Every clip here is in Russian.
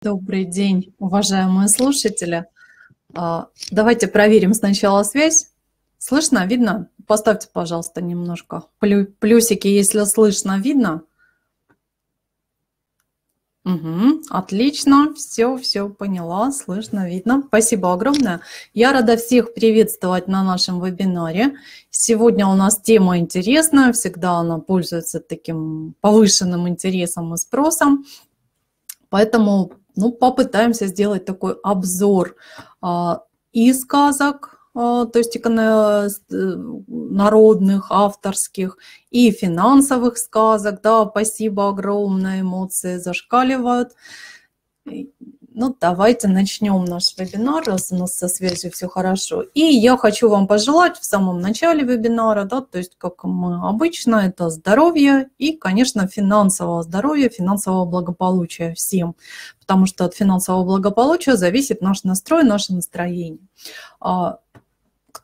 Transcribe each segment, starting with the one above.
Добрый день, уважаемые слушатели. А, давайте проверим сначала связь. Слышно, видно? Поставьте, пожалуйста, немножко плюсики, если слышно, видно. Угу, отлично, все, все поняла, слышно, видно. Спасибо огромное. Я рада всех приветствовать на нашем вебинаре. Сегодня у нас тема интересная, всегда она пользуется таким повышенным интересом и спросом. Поэтому ну, попытаемся сделать такой обзор а, и сказок, а, то есть э, народных, авторских, и финансовых сказок. Да, спасибо огромное, эмоции зашкаливают. Ну, давайте начнем наш вебинар, раз у нас со связью все хорошо. И я хочу вам пожелать в самом начале вебинара, да, то есть, как мы обычно, это здоровье и, конечно, финансового здоровья, финансового благополучия всем, потому что от финансового благополучия зависит наш настрой, наше настроение.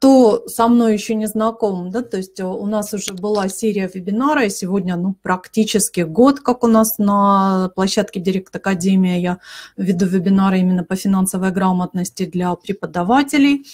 Кто со мной еще не знаком, да, то есть э, у нас уже была серия вебинара, и сегодня, ну, практически год, как у нас на площадке Директ Академия я веду вебинары именно по финансовой грамотности для преподавателей.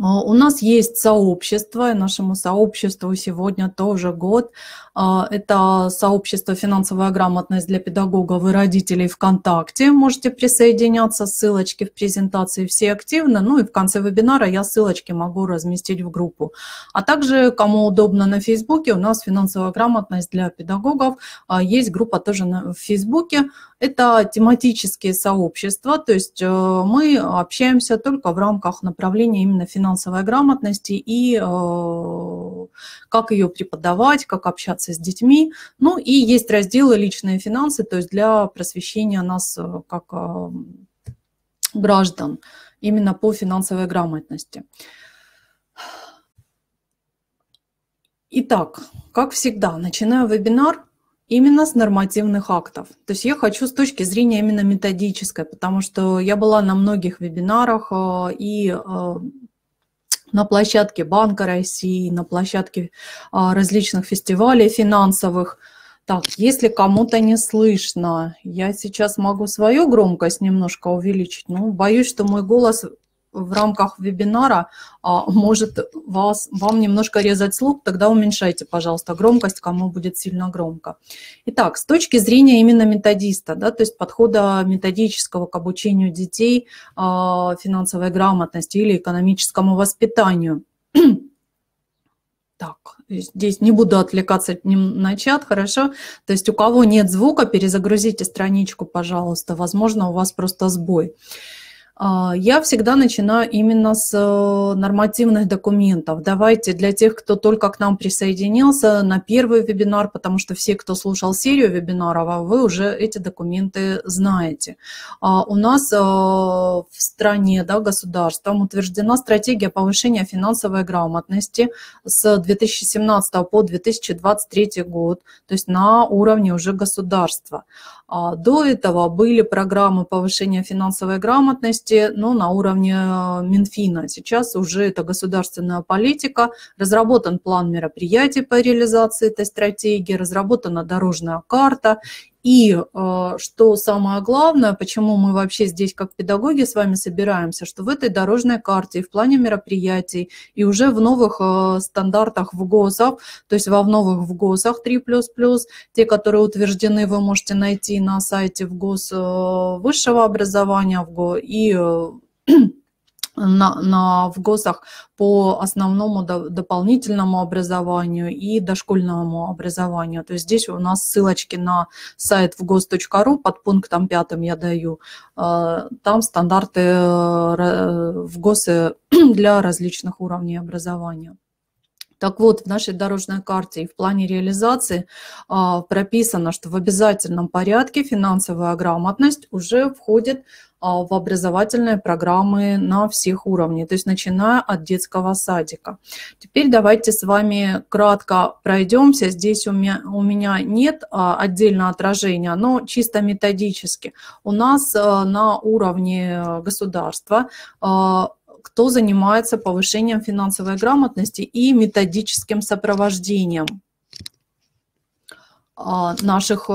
А, у нас есть сообщество, и нашему сообществу сегодня тоже год. А, это сообщество «Финансовая грамотность для педагогов и родителей ВКонтакте». Можете присоединяться, ссылочки в презентации все активно. Ну и в конце вебинара я ссылочки могу разместить в группу. А также, кому удобно на Фейсбуке, у нас «Финансовая грамотность для педагогов». А, есть группа тоже в Фейсбуке. Это тематические сообщества, то есть э, мы общаемся только в рамках направления именно финансовой грамотности и э, как ее преподавать, как общаться с детьми. Ну и есть разделы личные финансы, то есть для просвещения нас э, как граждан именно по финансовой грамотности. Итак, как всегда, начинаю вебинар Именно с нормативных актов. То есть я хочу с точки зрения именно методической, потому что я была на многих вебинарах э, и э, на площадке Банка России, на площадке э, различных фестивалей финансовых. Так, если кому-то не слышно, я сейчас могу свою громкость немножко увеличить, но боюсь, что мой голос в рамках вебинара а, может вас, вам немножко резать слух, тогда уменьшайте, пожалуйста, громкость, кому будет сильно громко. Итак, с точки зрения именно методиста, да, то есть подхода методического к обучению детей а, финансовой грамотности или экономическому воспитанию. Так, здесь не буду отвлекаться на чат, хорошо? То есть у кого нет звука, перезагрузите страничку, пожалуйста. Возможно, у вас просто сбой. А, я всегда начинаю именно с э, нормативных документов. Давайте для тех, кто только к нам присоединился на первый вебинар, потому что все, кто слушал серию вебинаров, а вы уже эти документы знаете. А, у нас э, в стране, да, государством утверждена стратегия повышения финансовой грамотности с 2017 по 2023 год, то есть на уровне уже государства. А, до этого были программы повышения финансовой грамотности, но на уровне э, Минфина. Сейчас уже это государственная политика, разработан план мероприятий по реализации этой стратегии, разработана дорожная карта, и э, что самое главное, почему мы вообще здесь как педагоги с вами собираемся, что в этой дорожной карте, в плане мероприятий, и уже в новых э, стандартах в ГОСах, то есть во новых в ГОСах 3++, те, которые утверждены, вы можете найти на сайте в ГОС э, высшего образования в ГО, и на, на, в ГОСах по основному до, дополнительному образованию и дошкольному образованию. То есть здесь у нас ссылочки на сайт в гос.ру под пунктом пятым я даю. А, там стандарты э, в ГОСы для различных уровней образования. Так вот, в нашей дорожной карте и в плане реализации а, прописано, что в обязательном порядке финансовая грамотность уже входит в образовательные программы на всех уровнях, то есть начиная от детского садика. Теперь давайте с вами кратко пройдемся. Здесь у меня, у меня нет а, отдельно отражения, но чисто методически. У нас а, на уровне государства кто занимается повышением финансовой грамотности и методическим сопровождением наших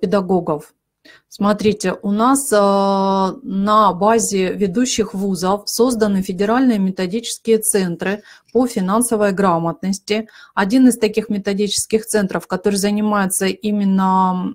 педагогов. Смотрите, у нас э, на базе ведущих вузов созданы федеральные методические центры по финансовой грамотности. Один из таких методических центров, который занимается именно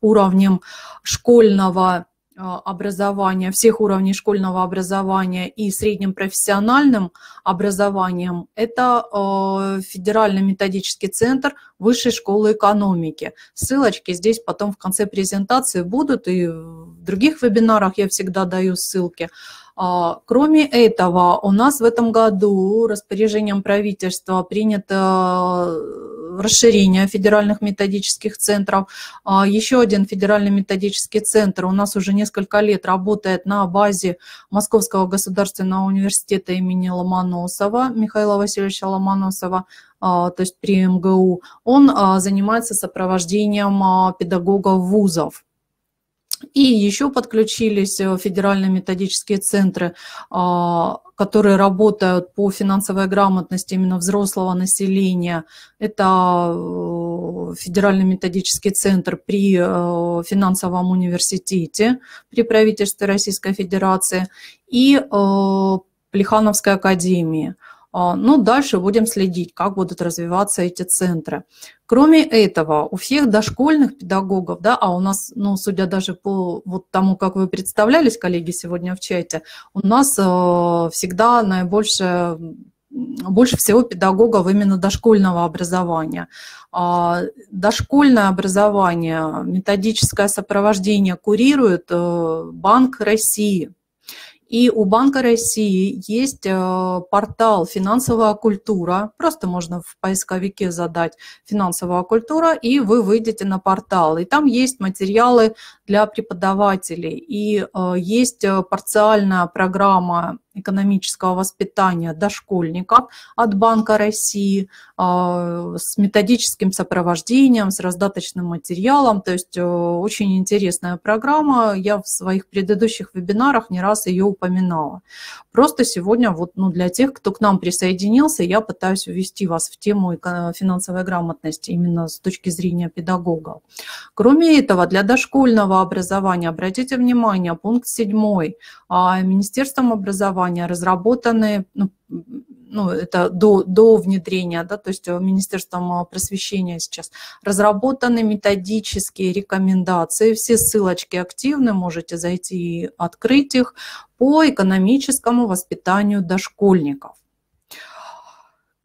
уровнем школьного образования, всех уровней школьного образования и средним профессиональным образованием, это а, Федеральный методический центр Высшей школы экономики. Ссылочки здесь потом в конце презентации будут, и в других вебинарах я всегда даю ссылки. А, кроме этого, у нас в этом году распоряжением правительства принято расширение федеральных методических центров. А, еще один федеральный методический центр у нас уже несколько лет работает на базе Московского государственного университета имени Ломоносова, Михаила Васильевича Ломоносова, а, то есть при МГУ. Он а, занимается сопровождением педагогов вузов. И еще подключились э, федеральные методические центры, а, которые работают по финансовой грамотности именно взрослого населения. Это э, федеральный методический центр при э, финансовом университете, при правительстве Российской Федерации и Плехановской академии. А, ну, дальше будем следить, как будут развиваться эти центры. Кроме этого, у всех дошкольных педагогов, да, а у нас, ну, судя даже по вот тому, как вы представлялись, коллеги, сегодня в чате, у нас э, всегда наибольшее больше всего педагогов именно дошкольного образования. А, дошкольное образование, методическое сопровождение курирует э, Банк России – и у Банка России есть э, портал «Финансовая культура». Просто можно в поисковике задать «Финансовая культура», и вы выйдете на портал. И там есть материалы для преподавателей. И э, есть э, парциальная программа экономического воспитания дошкольников от Банка России а, с методическим сопровождением, с раздаточным материалом. То есть э, очень интересная программа. Я в своих предыдущих вебинарах не раз ее упоминала. Просто сегодня вот, ну, для тех, кто к нам присоединился, я пытаюсь ввести вас в тему финансовой грамотности именно с точки зрения педагогов. Кроме этого, для дошкольного образования, обратите внимание, пункт 7. А, Министерством образования разработаны ну, ну, это до, до внедрения, да, то есть Министерством просвещения сейчас, разработаны методические рекомендации, все ссылочки активны, можете зайти и открыть их по экономическому воспитанию дошкольников.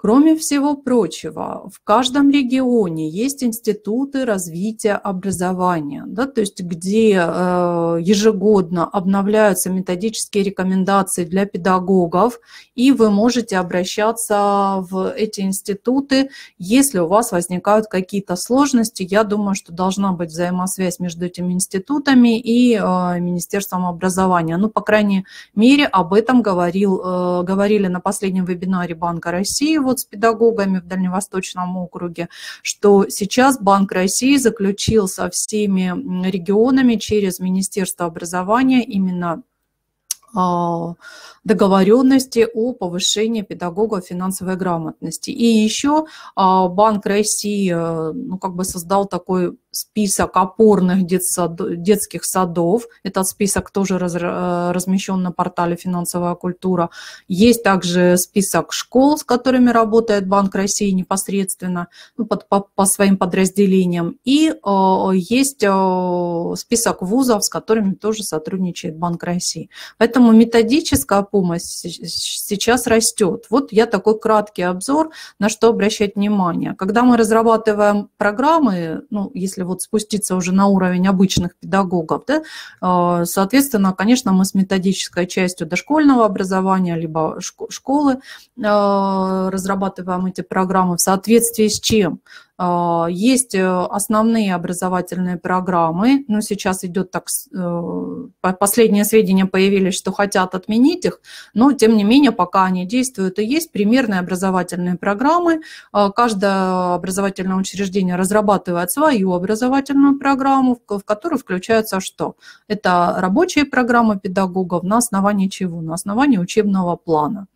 Кроме всего прочего, в каждом регионе есть институты развития образования, да, то есть где э, ежегодно обновляются методические рекомендации для педагогов, и вы можете обращаться в эти институты, если у вас возникают какие-то сложности. Я думаю, что должна быть взаимосвязь между этими институтами и э, Министерством образования. Ну, по крайней мере, об этом говорил, э, говорили на последнем вебинаре Банка России вот с педагогами в Дальневосточном округе, что сейчас Банк России заключил со всеми регионами через Министерство образования именно а, договоренности о повышении педагогов финансовой грамотности. И еще а, Банк России э, ну, как бы создал такой список опорных детсад... детских садов. Этот список тоже раз... Э, размещен на портале «Финансовая культура». Есть также список школ, с которыми работает Банк России непосредственно ну, под, по, по своим подразделениям. И э, есть э, список вузов, с которыми тоже сотрудничает Банк России. Поэтому методическая помощь сейчас растет. Вот я такой краткий обзор, на что обращать внимание. Когда мы разрабатываем программы, ну, если вот спуститься уже на уровень обычных педагогов, да, э, соответственно, конечно, мы с методической частью дошкольного образования, либо школы э, разрабатываем эти программы в соответствии с чем? А, есть э, основные образовательные программы, но сейчас идет так, э, последние сведения появились, что хотят отменить их, но тем не менее пока они действуют и есть примерные образовательные программы. А, каждое образовательное учреждение разрабатывает свою образовательную программу, в которую включается что? Это рабочие программы педагогов на основании чего? На основании учебного плана.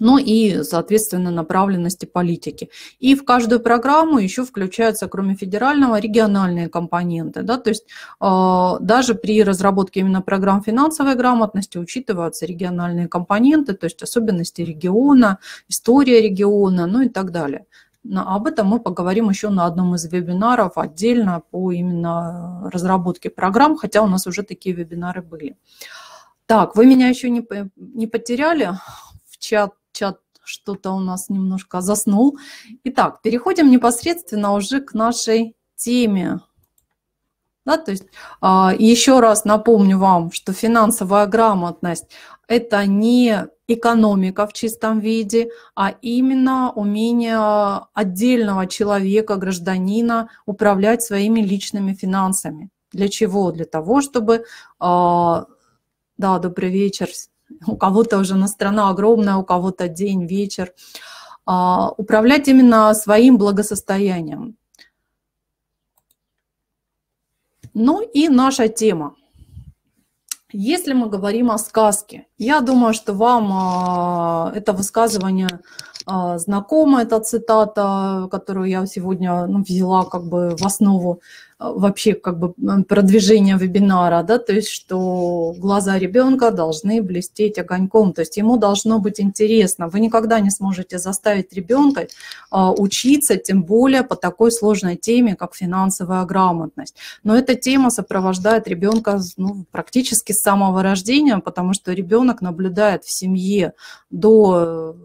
Ну и, соответственно, направленности политики. И в каждую программу еще включаются, кроме федерального, региональные компоненты. Да? То есть э, даже при разработке именно программ финансовой грамотности учитываются региональные компоненты, то есть особенности региона, история региона, ну и так далее. Но об этом мы поговорим еще на одном из вебинаров отдельно по именно разработке программ, хотя у нас уже такие вебинары были. Так, вы меня еще не, не потеряли в чат чат что-то у нас немножко заснул. Итак, переходим непосредственно уже к нашей теме. Да, то есть а, еще раз напомню вам, что финансовая грамотность – это не экономика в чистом виде, а именно умение отдельного человека, гражданина управлять своими личными финансами. Для чего? Для того, чтобы… А, да, добрый вечер у кого-то уже на страна огромная, у кого-то день, вечер. А, управлять именно своим благосостоянием. Ну и наша тема. Если мы говорим о сказке, я думаю, что вам а, это высказывание а, знакомо, эта цитата, которую я сегодня ну, взяла как бы в основу вообще как бы продвижения вебинара, да, то есть что глаза ребенка должны блестеть огоньком, то есть ему должно быть интересно. Вы никогда не сможете заставить ребенка а, учиться, тем более по такой сложной теме, как финансовая грамотность. Но эта тема сопровождает ребенка ну, практически с самого рождения, потому что ребенок наблюдает в семье до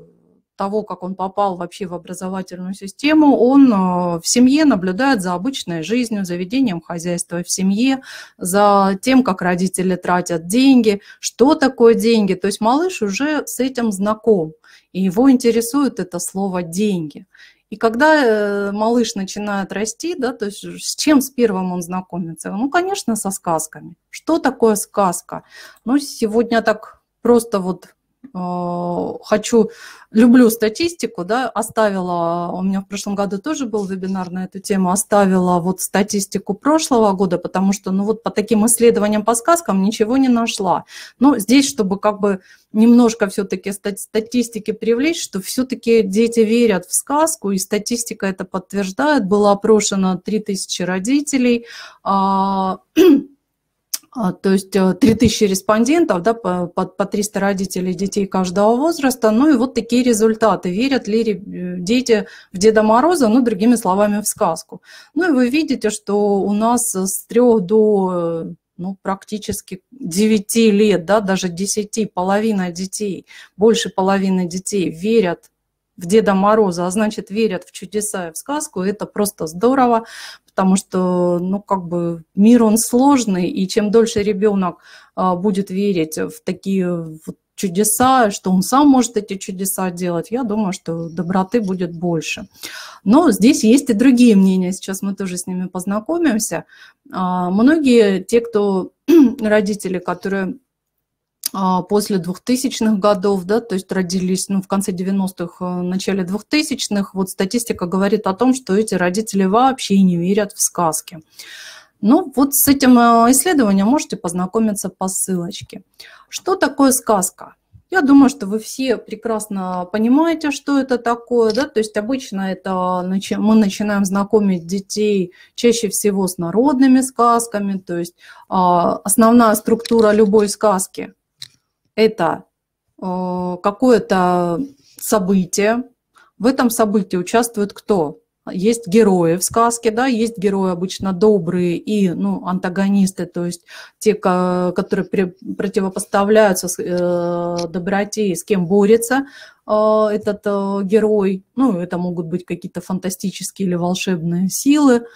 того, как он попал вообще в образовательную систему, он э, в семье наблюдает за обычной жизнью, за ведением хозяйства в семье, за тем, как родители тратят деньги, что такое деньги. То есть малыш уже с этим знаком, и его интересует это слово «деньги». И когда э, малыш начинает расти, да, то есть с чем с первым он знакомится? Ну, конечно, со сказками. Что такое сказка? Ну, сегодня так просто вот хочу, люблю статистику, да, оставила, у меня в прошлом году тоже был вебинар на эту тему, оставила вот статистику прошлого года, потому что, ну вот по таким исследованиям по сказкам ничего не нашла. Но здесь, чтобы как бы немножко все-таки статистики привлечь, что все-таки дети верят в сказку, и статистика это подтверждает, было опрошено 3000 родителей, А, то есть 3000 э, респондентов, да, по, по 300 родителей детей каждого возраста. Ну и вот такие результаты. Верят ли э, дети в Деда Мороза, ну, другими словами, в сказку. Ну и вы видите, что у нас с 3 до э, ну, практически 9 лет, да, даже 10, половина детей, больше половины детей верят в Деда Мороза, а значит верят в чудеса и в сказку, это просто здорово, потому что, ну, как бы мир, он сложный, и чем дольше ребенок а, будет верить в такие вот чудеса, что он сам может эти чудеса делать, я думаю, что доброты будет больше. Но здесь есть и другие мнения, сейчас мы тоже с ними познакомимся. А, многие, те, кто родители, которые после 2000-х годов, да, то есть родились ну, в конце 90-х, э, начале 2000-х, вот статистика говорит о том, что эти родители вообще не верят в сказки. Ну, вот с этим э, исследованием можете познакомиться по ссылочке. Что такое сказка? Я думаю, что вы все прекрасно понимаете, что это такое, да, то есть обычно это мы начинаем знакомить детей чаще всего с народными сказками, то есть а, основная структура любой сказки это э, какое-то событие. В этом событии участвует кто? Есть герои в сказке, да, есть герои обычно добрые и ну, антагонисты, то есть те, которые противопоставляются э, доброте, с кем борется э, этот герой. Ну, это могут быть какие-то фантастические или волшебные силы.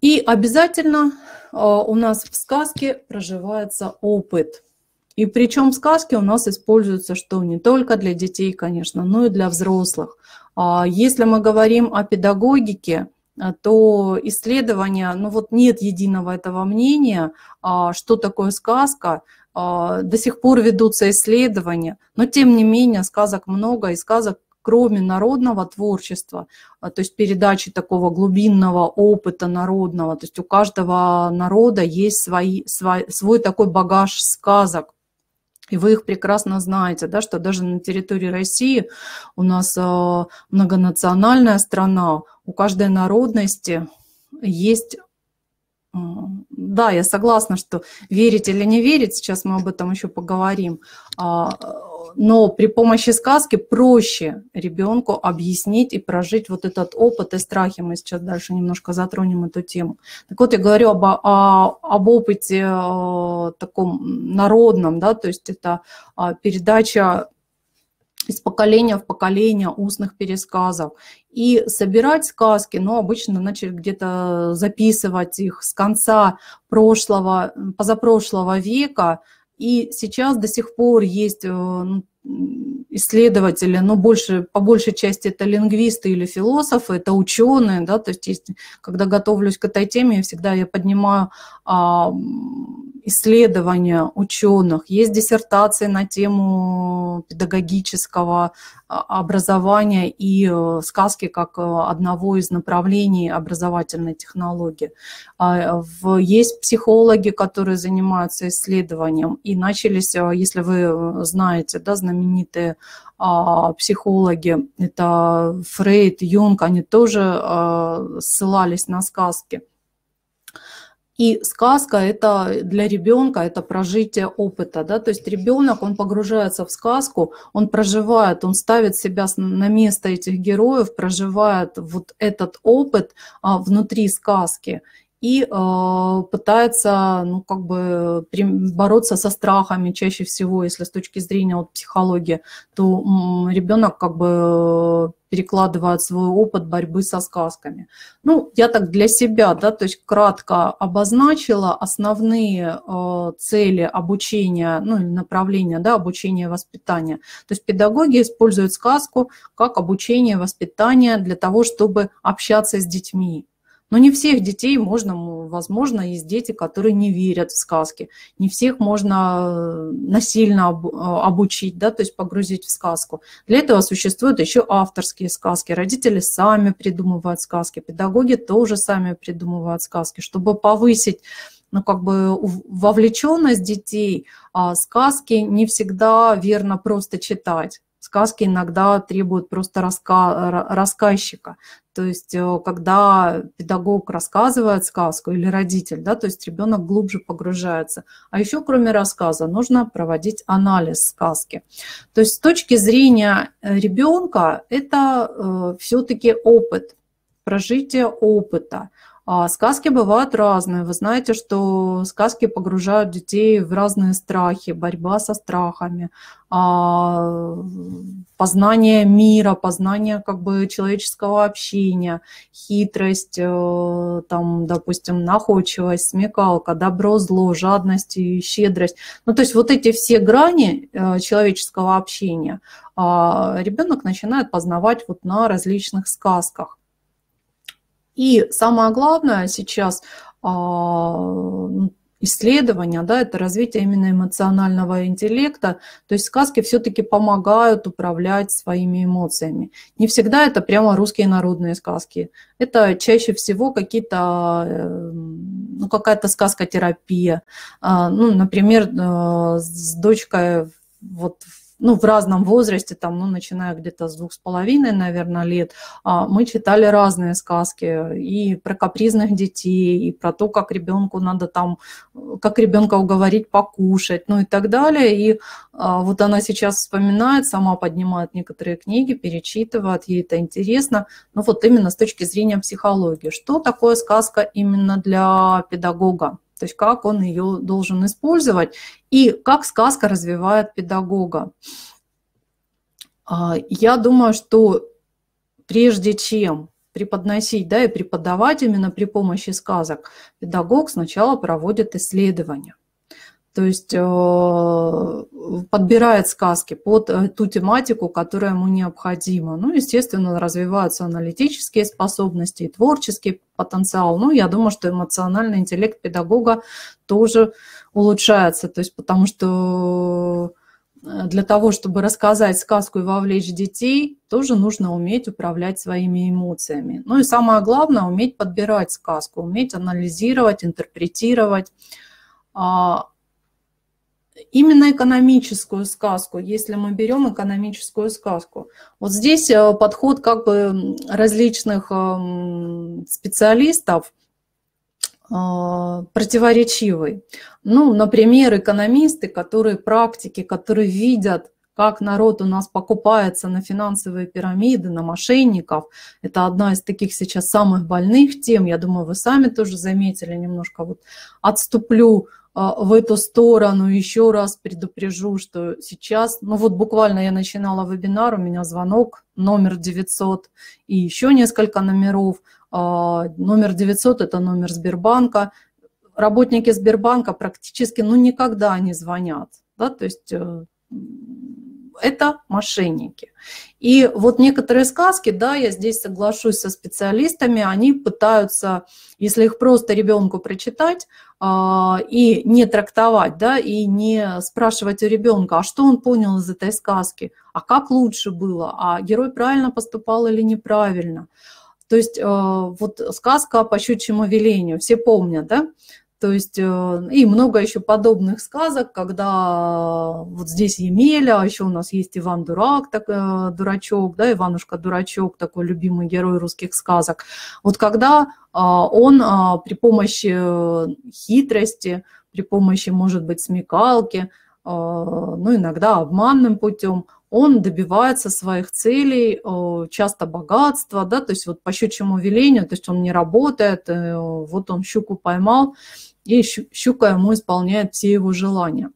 И обязательно у нас в сказке проживается опыт – и причем сказки у нас используются что не только для детей, конечно, но и для взрослых. А если мы говорим о педагогике, а, то исследования, ну вот нет единого этого мнения, а, что такое сказка, до сих пор ведутся исследования, но тем не менее сказок много, и сказок кроме народного творчества, то есть передачи такого глубинного опыта народного, то есть у каждого народа есть свои, свой, свой такой багаж сказок, И вы их прекрасно знаете, да, что даже на территории России у нас э, многонациональная страна, у каждой народности есть да, я согласна, что верить или не верить, сейчас мы об этом еще поговорим, а, но при помощи сказки проще ребенку объяснить и прожить вот этот опыт и страхи. Мы сейчас дальше немножко затронем эту тему. Так вот, я говорю об, о, об опыте э, таком народном, да, то есть это а, передача из поколения в поколение устных пересказов. И собирать сказки, ну, обычно начали где-то записывать их с конца прошлого, позапрошлого века, и сейчас до сих пор есть э, ну, исследователи, но больше, по большей части это лингвисты или философы, это ученые, да, то есть, есть когда готовлюсь к этой теме, всегда я поднимаю а, исследования ученых, есть диссертации на тему педагогического а, образования и э, сказки как э, одного из направлений образовательной технологии. А, есть психологи, которые занимаются исследованием, и начались, э, если вы знаете, да, знаменитые а, психологи, это Фрейд, Юнг, они тоже ссылались на сказки. И сказка это для ребенка это прожитие опыта, да, то есть ребенок он погружается в сказку, он проживает, он ставит себя на место этих героев, проживает вот этот опыт а, внутри сказки и э, пытается, ну, как бы бороться со страхами чаще всего, если с точки зрения вот, психологии, то ребенок как бы перекладывает свой опыт борьбы со сказками. Ну, я так для себя, да, то есть кратко обозначила основные э, цели обучения, ну, направления, да, обучения и воспитания. То есть педагоги используют сказку как обучение, воспитание для того, чтобы общаться с детьми, но не всех детей можно, возможно, есть дети, которые не верят в сказки. Не всех можно э, насильно э, обучить, да, то есть погрузить в сказку. Для этого существуют еще авторские сказки. Родители сами придумывают сказки, педагоги тоже сами придумывают сказки, чтобы повысить ну, как бы вовлеченность детей, а сказки не всегда верно просто читать. Сказки иногда требуют просто раска... рассказчика. То есть, э, когда педагог рассказывает сказку или родитель, да, то есть ребенок глубже погружается. А еще, кроме рассказа, нужно проводить анализ сказки. То есть, с точки зрения э, ребенка, это э, все-таки опыт, прожитие опыта. А сказки бывают разные. Вы знаете, что сказки погружают детей в разные страхи, борьба со страхами, а, познание мира, познание как бы человеческого общения, хитрость, э, там, допустим, находчивость, смекалка, добро, зло, жадность и щедрость. Ну, то есть вот эти все грани э, человеческого общения а, ребенок начинает познавать вот на различных сказках. И самое главное сейчас а, ну, исследования, да, это развитие именно эмоционального интеллекта. То есть сказки все-таки помогают управлять своими эмоциями. Не всегда это прямо русские народные сказки. Это чаще всего какие-то, э, ну, какая-то сказкотерапия. А, ну, например, э, с дочкой вот в ну, в разном возрасте, там, ну, начиная где-то с двух с половиной, наверное, лет, а, мы читали разные сказки и про капризных детей, и про то, как ребенку надо там, как ребенка уговорить покушать, ну и так далее. И а, вот она сейчас вспоминает, сама поднимает некоторые книги, перечитывает, ей это интересно, но вот именно с точки зрения психологии. Что такое сказка именно для педагога? То есть как он ее должен использовать и как сказка развивает педагога. А, я думаю, что прежде чем преподносить да, и преподавать именно при помощи сказок, педагог сначала проводит исследования. То есть э, подбирает сказки под э, ту тематику, которая ему необходима. Ну, естественно, развиваются аналитические способности и творческий потенциал. Ну, я думаю, что эмоциональный интеллект педагога тоже улучшается. То есть потому что э, для того, чтобы рассказать сказку и вовлечь детей, тоже нужно уметь управлять своими эмоциями. Ну и самое главное, уметь подбирать сказку, уметь анализировать, интерпретировать. А, именно экономическую сказку, если мы берем экономическую сказку. Вот здесь э, подход как бы различных эм, специалистов э, противоречивый. Ну, например, экономисты, которые практики, которые видят как народ у нас покупается на финансовые пирамиды, на мошенников. Это одна из таких сейчас самых больных тем. Я думаю, вы сами тоже заметили, немножко вот отступлю в эту сторону. Еще раз предупрежу, что сейчас, ну вот буквально я начинала вебинар, у меня звонок, номер 900 и еще несколько номеров. А, номер 900 – это номер Сбербанка. Работники Сбербанка практически ну, никогда не звонят. Да? То есть э, это мошенники. И вот некоторые сказки, да, я здесь соглашусь со специалистами, они пытаются, если их просто ребенку прочитать а, и не трактовать, да, и не спрашивать у ребенка, а что он понял из этой сказки, а как лучше было, а герой правильно поступал или неправильно. То есть э, вот сказка по щучьему велению, все помнят, да? То есть э, и много еще подобных сказок, когда вот здесь Емеля, а еще у нас есть Иван Дурак, так, э, дурачок, да, Иванушка Дурачок, такой любимый герой русских сказок. Вот когда а, он при помощи хитрости, при помощи, может быть, смекалки, ну, иногда обманным путем, он добивается своих целей, часто богатства, да, то есть вот по щучьему велению, то есть он не работает, э, вот он щуку поймал, и щука ему исполняет все его желания.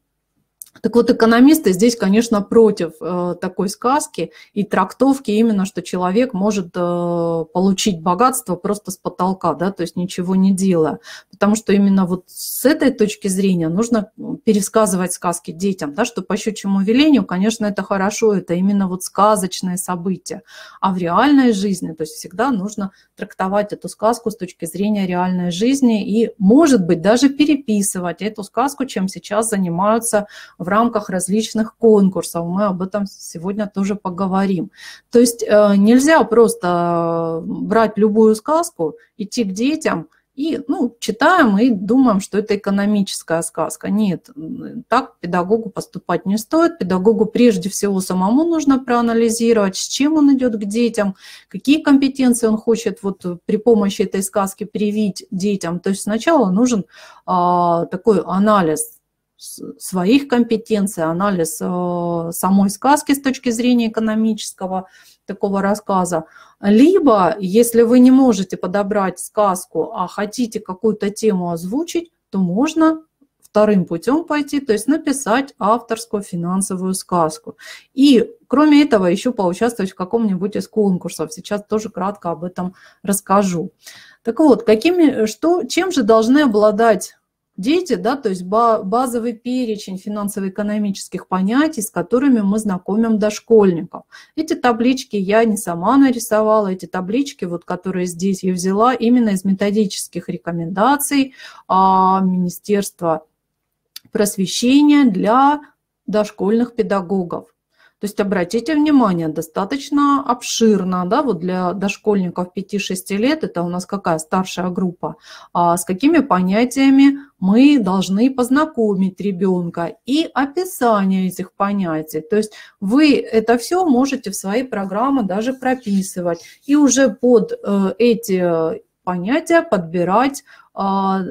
Так вот, экономисты здесь, конечно, против э, такой сказки и трактовки именно, что человек может э, получить богатство просто с потолка, да, то есть ничего не делая. Потому что именно вот с этой точки зрения нужно пересказывать сказки детям, да, что по щучьему велению, конечно, это хорошо, это именно вот сказочное событие. А в реальной жизни, то есть всегда нужно трактовать эту сказку с точки зрения реальной жизни и, может быть, даже переписывать эту сказку, чем сейчас занимаются в рамках различных конкурсов. Мы об этом сегодня тоже поговорим. То есть э, нельзя просто брать любую сказку, идти к детям и ну, читаем и думаем, что это экономическая сказка. Нет, так педагогу поступать не стоит. Педагогу прежде всего самому нужно проанализировать, с чем он идет к детям, какие компетенции он хочет вот при помощи этой сказки привить детям. То есть сначала нужен а, такой анализ своих компетенций, анализ э, самой сказки с точки зрения экономического такого рассказа. Либо, если вы не можете подобрать сказку, а хотите какую-то тему озвучить, то можно вторым путем пойти, то есть написать авторскую финансовую сказку. И кроме этого еще поучаствовать в каком-нибудь из конкурсов. Сейчас тоже кратко об этом расскажу. Так вот, какими, что, чем же должны обладать дети, да, то есть базовый перечень финансово-экономических понятий, с которыми мы знакомим дошкольников. Эти таблички я не сама нарисовала, эти таблички, вот, которые здесь я взяла именно из методических рекомендаций а, Министерства просвещения для дошкольных педагогов. То есть обратите внимание, достаточно обширно, да, вот для дошкольников 5-6 лет, это у нас какая старшая группа, а с какими понятиями мы должны познакомить ребенка и описание этих понятий. То есть вы это все можете в свои программы даже прописывать и уже под э, эти понятия подбирать а,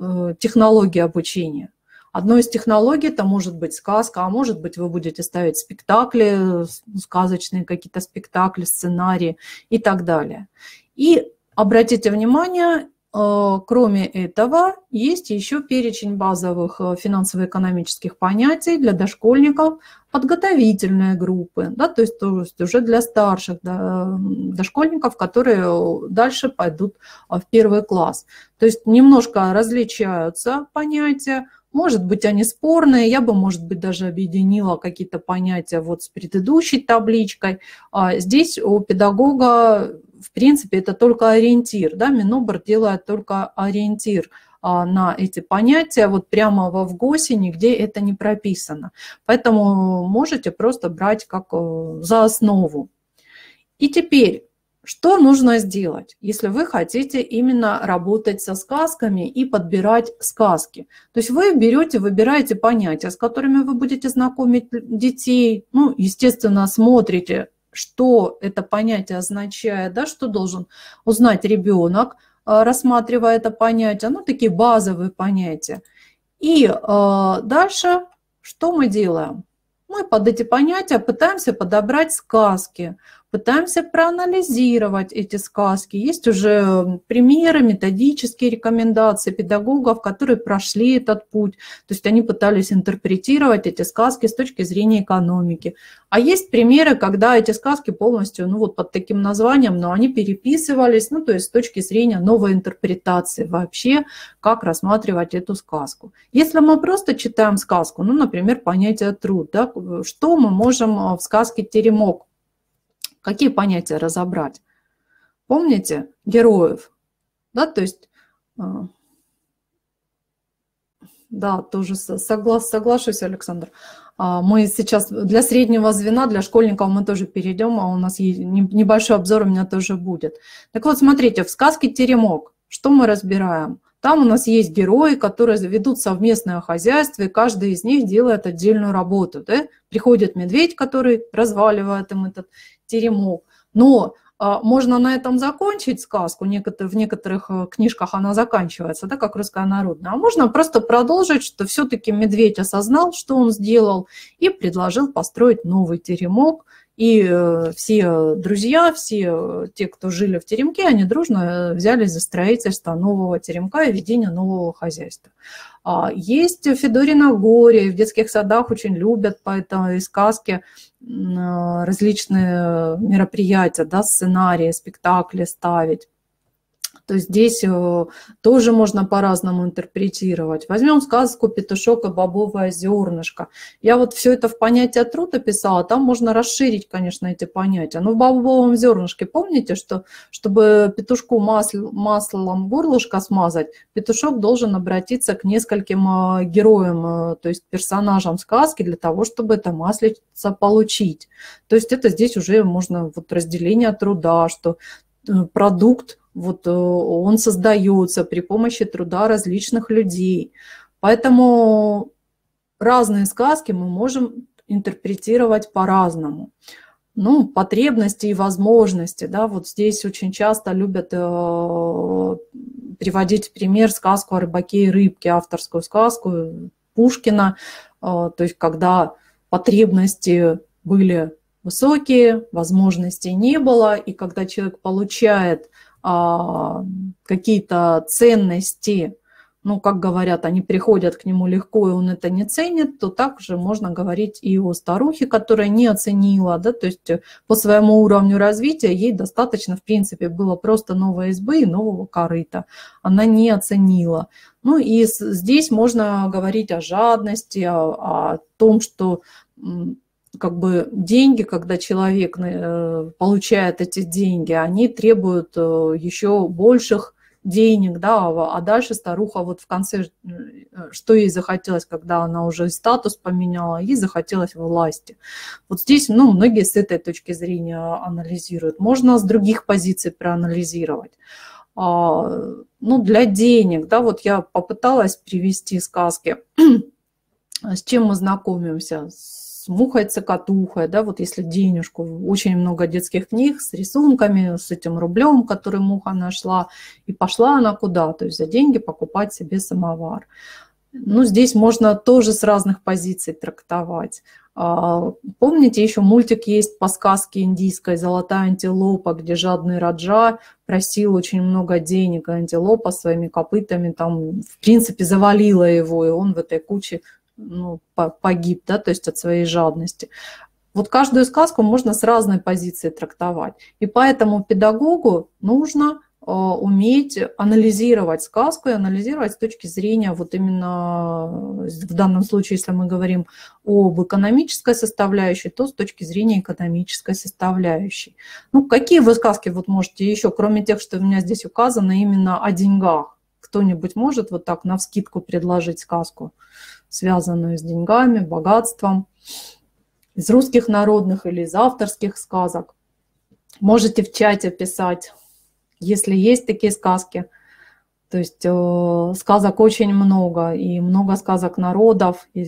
э, технологии обучения. Одной из технологий это может быть сказка, а может быть вы будете ставить спектакли, сказочные какие-то спектакли, сценарии и так далее. И обратите внимание, э, кроме этого, есть еще перечень базовых э, финансово-экономических понятий для дошкольников, подготовительные группы, да, то, есть, то есть уже для старших да, дошкольников, которые дальше пойдут в первый класс. То есть немножко различаются понятия, может быть, они спорные, я бы, может быть, даже объединила какие-то понятия вот с предыдущей табличкой. А здесь у педагога, в принципе, это только ориентир, да, Минобр делает только ориентир а, на эти понятия, вот прямо во ВГОСе нигде это не прописано. Поэтому можете просто брать как э, за основу. И теперь что нужно сделать, если вы хотите именно работать со сказками и подбирать сказки? То есть вы берете, выбираете понятия, с которыми вы будете знакомить детей, ну, естественно, смотрите, что это понятие означает, да, что должен узнать ребенок, э, рассматривая это понятие, ну, такие базовые понятия. И э, дальше что мы делаем? Мы под эти понятия пытаемся подобрать сказки, пытаемся проанализировать эти сказки. Есть уже примеры, методические рекомендации педагогов, которые прошли этот путь. То есть они пытались интерпретировать эти сказки с точки зрения экономики. А есть примеры, когда эти сказки полностью, ну вот под таким названием, но они переписывались, ну то есть с точки зрения новой интерпретации вообще, как рассматривать эту сказку. Если мы просто читаем сказку, ну, например, понятие труд, да, что мы можем в сказке «Теремок» Какие понятия разобрать? Помните героев? Да, то есть, а, да, тоже соглас, соглашусь, Александр. А, мы сейчас для среднего звена, для школьников мы тоже перейдем, а у нас небольшой обзор у меня тоже будет. Так вот, смотрите, в сказке «Теремок» что мы разбираем? Там у нас есть герои, которые ведут совместное хозяйство, и каждый из них делает отдельную работу. Да? Приходит медведь, который разваливает им этот теремок. Но а, можно на этом закончить сказку, в некоторых э, книжках она заканчивается, да, как русская народная, а можно просто продолжить, что все-таки медведь осознал, что он сделал, и предложил построить новый теремок, и э, все друзья, все те, кто жили в теремке, они дружно э, взялись за строительство нового теремка и ведение нового хозяйства. А, есть Федорина горе, в детских садах очень любят по этой сказке различные мероприятия, да, сценарии, спектакли ставить то здесь э, тоже можно по-разному интерпретировать. Возьмем сказку «Петушок и бобовое зернышко». Я вот все это в понятие труд описала, там можно расширить, конечно, эти понятия. Но в бобовом зернышке помните, что чтобы петушку масл, маслом горлышко смазать, петушок должен обратиться к нескольким э, героям, э, то есть персонажам сказки для того, чтобы это маслица получить. То есть это здесь уже можно вот разделение труда, что продукт вот э, он создается при помощи труда различных людей. Поэтому разные сказки мы можем интерпретировать по-разному. Ну, потребности и возможности, да, вот здесь очень часто любят э, приводить пример сказку о рыбаке и рыбке, авторскую сказку Пушкина, э, то есть когда потребности были высокие, возможностей не было, и когда человек получает какие-то ценности, ну, как говорят, они приходят к нему легко, и он это не ценит, то также можно говорить и о старухе, которая не оценила, да, то есть по своему уровню развития ей достаточно, в принципе, было просто новой избы и нового корыта. Она не оценила. Ну и здесь можно говорить о жадности, о, о том, что как бы деньги, когда человек э, получает эти деньги, они требуют э, еще больших денег, да, а, а дальше старуха вот в конце, э, что ей захотелось, когда она уже статус поменяла, ей захотелось власти. Вот здесь, ну, многие с этой точки зрения анализируют. Можно с других позиций проанализировать. А, ну, для денег, да, вот я попыталась привести сказки, с чем мы знакомимся, с мухой-цокотухой, да, вот если денежку, очень много детских книг с рисунками, с этим рублем, который муха нашла, и пошла она куда? То есть за деньги покупать себе самовар. Ну, здесь можно тоже с разных позиций трактовать. А, помните, еще мультик есть по сказке индийской «Золотая антилопа», где жадный Раджа просил очень много денег, а антилопа своими копытами там, в принципе, завалила его, и он в этой куче ну, погиб, да, то есть от своей жадности. Вот каждую сказку можно с разной позиции трактовать. И поэтому педагогу нужно э, уметь анализировать сказку и анализировать с точки зрения вот именно в данном случае, если мы говорим об экономической составляющей, то с точки зрения экономической составляющей. Ну, какие вы сказки вот можете еще, кроме тех, что у меня здесь указано, именно о деньгах? Кто-нибудь может вот так на вскидку предложить сказку? Связанную с деньгами, богатством, из русских народных или из авторских сказок. Можете в чате писать, если есть такие сказки. То есть э, сказок очень много, и много сказок народов. И,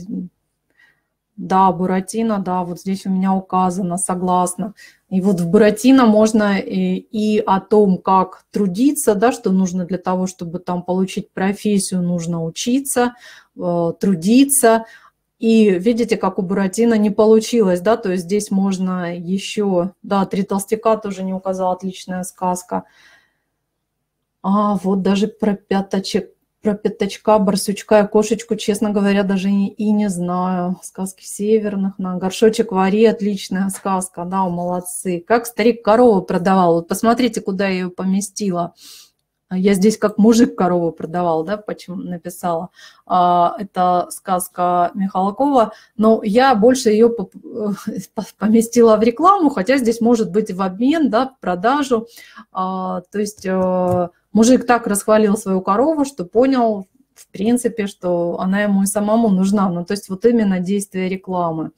да, Буратино, да, вот здесь у меня указано, согласна. И вот в Буратино можно и, и о том, как трудиться, да, что нужно для того, чтобы там получить профессию, нужно учиться, э, трудиться. И видите, как у Буратино не получилось, да, то есть здесь можно еще, да, «Три толстяка» тоже не указал, отличная сказка. А, вот даже про пяточек, про пятачка, барсучка и кошечку, честно говоря, даже и, и не знаю. Сказки северных, на горшочек вари, отличная сказка, да, молодцы. Как старик корову продавал, вот посмотрите, куда я ее поместила. Я здесь как мужик корову продавал, да, почему написала. А, это сказка Михалкова, но я больше ее поместила в рекламу, хотя здесь может быть в обмен, да, в продажу. А, то есть э, мужик так расхвалил свою корову, что понял, в принципе, что она ему и самому нужна. Ну, то есть вот именно действие рекламы.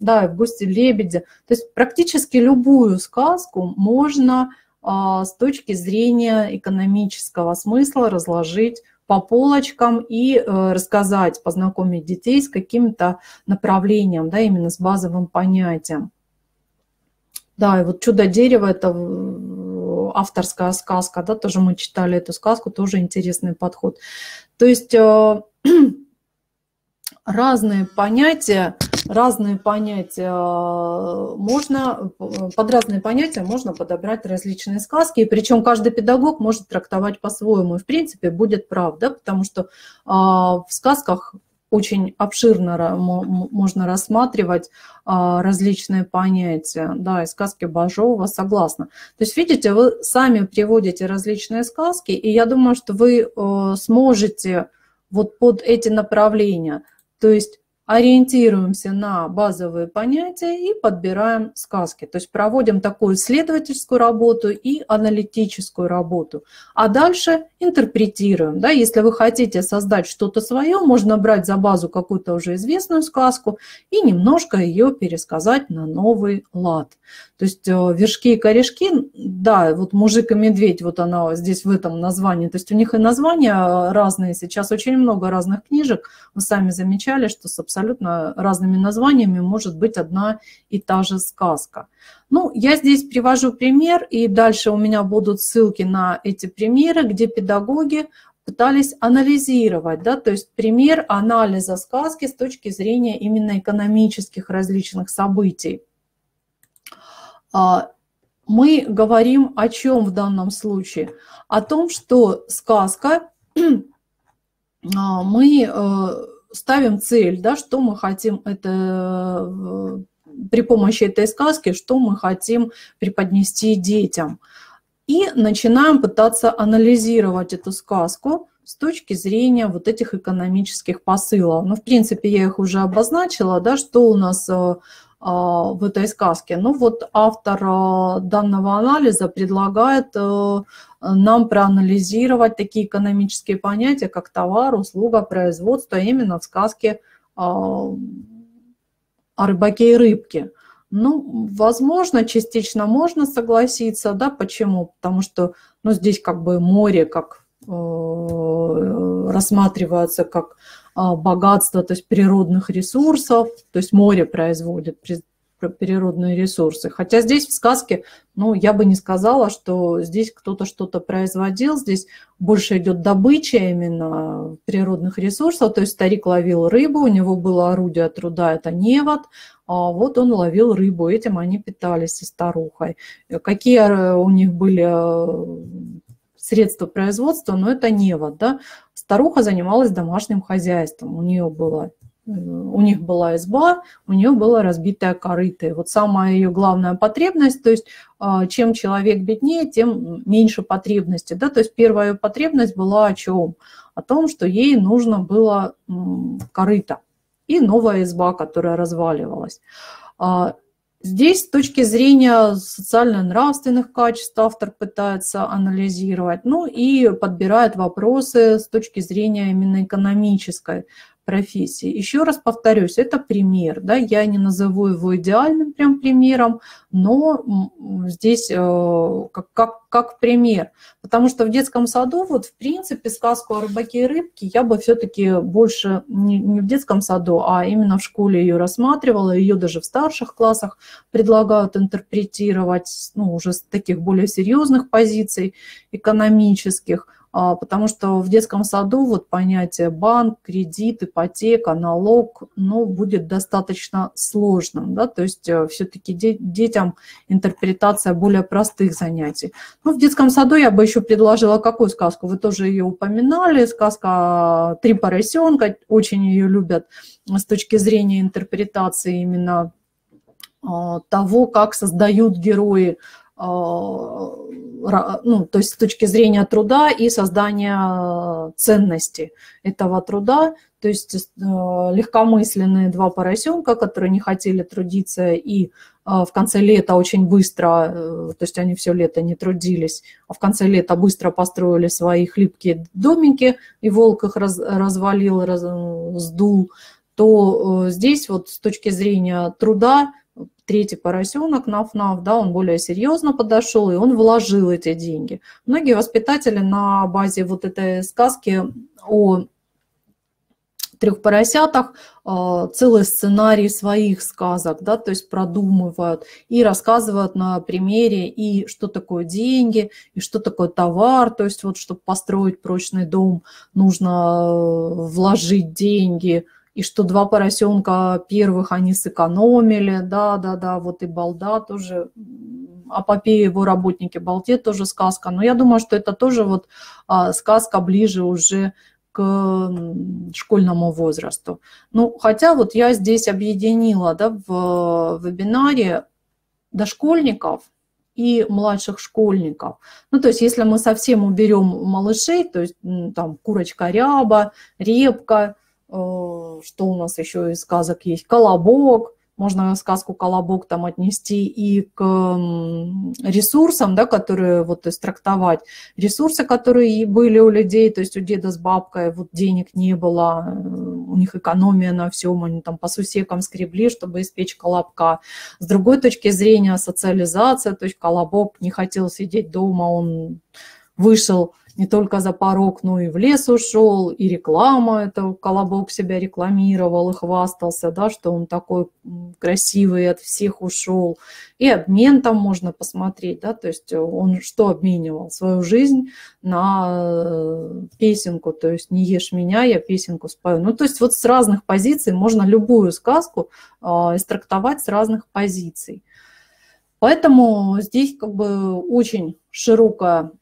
Да, в гости лебедя. То есть практически любую сказку можно а, с точки зрения экономического смысла разложить по полочкам и э, рассказать, познакомить детей с каким-то направлением, да, именно с базовым понятием. Да, и вот «Чудо-дерево» – это авторская сказка, да, тоже мы читали эту сказку, тоже интересный подход. То есть э, разные понятия, разные понятия можно, под разные понятия можно подобрать различные сказки, и причем каждый педагог может трактовать по-своему, и в принципе будет прав, да, потому что а, в сказках очень обширно можно рассматривать а, различные понятия. Да, и сказки Бажова, согласна. То есть, видите, вы сами приводите различные сказки, и я думаю, что вы э, сможете вот под эти направления – то есть ориентируемся на базовые понятия и подбираем сказки. То есть проводим такую исследовательскую работу и аналитическую работу. А дальше интерпретируем. Да? Если вы хотите создать что-то свое, можно брать за базу какую-то уже известную сказку и немножко ее пересказать на новый лад. То есть э, вершки и корешки, да, вот мужик и медведь, вот она здесь в этом названии. То есть у них и названия разные. Сейчас очень много разных книжек. Вы сами замечали, что с абсолютно разными названиями может быть одна и та же сказка. Ну, я здесь привожу пример, и дальше у меня будут ссылки на эти примеры, где педагоги пытались анализировать, да, то есть пример анализа сказки с точки зрения именно экономических различных событий. А, мы говорим о чем в данном случае? О том, что сказка, а, мы э, ставим цель, да, что мы хотим это э, при помощи этой сказки, что мы хотим преподнести детям. И начинаем пытаться анализировать эту сказку с точки зрения вот этих экономических посылов. Ну, в принципе, я их уже обозначила, да, что у нас э, в этой сказке. Ну вот автор а, данного анализа предлагает э, нам проанализировать такие экономические понятия, как товар, услуга, производство, именно в сказке а, о рыбаке и рыбке. Ну, возможно, частично можно согласиться, да, почему? Потому что, ну, здесь как бы море как э, рассматривается как а, богатство, то есть природных ресурсов, то есть море производит природные ресурсы. Хотя здесь в сказке, ну, я бы не сказала, что здесь кто-то что-то производил, здесь больше идет добыча именно природных ресурсов, то есть старик ловил рыбу, у него было орудие труда, это невод, а вот он ловил рыбу, этим они питались со старухой. Какие у них были средства производства, но это невод, да. Старуха занималась домашним хозяйством, у нее было э, у них была изба, у нее было разбитое корыто. И вот самая ее главная потребность, то есть а, чем человек беднее, тем меньше потребности. Да? То есть первая потребность была о чем? О том, что ей нужно было корыто и новая изба, которая разваливалась. Здесь с точки зрения социально-нравственных качеств автор пытается анализировать, ну и подбирает вопросы с точки зрения именно экономической. Профессии. Еще раз повторюсь, это пример, да, я не назову его идеальным прям примером, но здесь э, как, как, как пример, потому что в детском саду, вот в принципе, сказку о рыбаке и рыбке я бы все-таки больше не, не в детском саду, а именно в школе ее рассматривала, ее даже в старших классах предлагают интерпретировать, ну, уже с таких более серьезных позиций экономических – потому что в детском саду вот понятие банк, кредит, ипотека, налог, ну, будет достаточно сложным, да, то есть э, все-таки детям интерпретация более простых занятий. Ну, в детском саду я бы еще предложила какую сказку, вы тоже ее упоминали, сказка «Три поросенка», очень ее любят с точки зрения интерпретации именно а, того, как создают герои а, ну, то есть с точки зрения труда и создания ценности этого труда, то есть э, легкомысленные два поросенка, которые не хотели трудиться и э, в конце лета очень быстро, э, то есть они все лето не трудились, а в конце лета быстро построили свои хлипкие домики, и волк их раз, развалил, раз, сдул, то здесь вот с точки зрения труда третий поросенок, наф-наф, да, он более серьезно подошел, и он вложил эти деньги. Многие воспитатели на базе вот этой сказки о трех поросятах а, целый сценарий своих сказок, да, то есть продумывают и рассказывают на примере и что такое деньги, и что такое товар, то есть вот чтобы построить прочный дом, нужно э, вложить деньги – и что два поросенка первых они сэкономили, да-да-да, вот и Балда тоже, Апопея его работники Балде тоже сказка, но я думаю, что это тоже вот а, сказка ближе уже к школьному возрасту. Ну, хотя вот я здесь объединила да, в вебинаре дошкольников и младших школьников. Ну, то есть, если мы совсем уберем малышей, то есть там курочка ряба, репка, Э, что у нас еще из сказок есть? Колобок. Можно сказку «Колобок» там отнести и к ресурсам, да, которые вот истрактовать. Ресурсы, которые были у людей, то есть у деда с бабкой вот денег не было, э, у них экономия на всем, они там по сусекам скребли, чтобы испечь колобка. С другой точки зрения социализация, то есть Колобок не хотел сидеть дома, он вышел не только за порог, но и в лес ушел, и реклама, это Колобок себя рекламировал и хвастался, да, что он такой красивый, от всех ушел. И обмен там можно посмотреть, да, то есть он что обменивал? Свою жизнь на э, песенку, то есть не ешь меня, я песенку спою. Ну, то есть вот с разных позиций можно любую сказку э, истрактовать с разных позиций. Поэтому здесь как бы очень широкая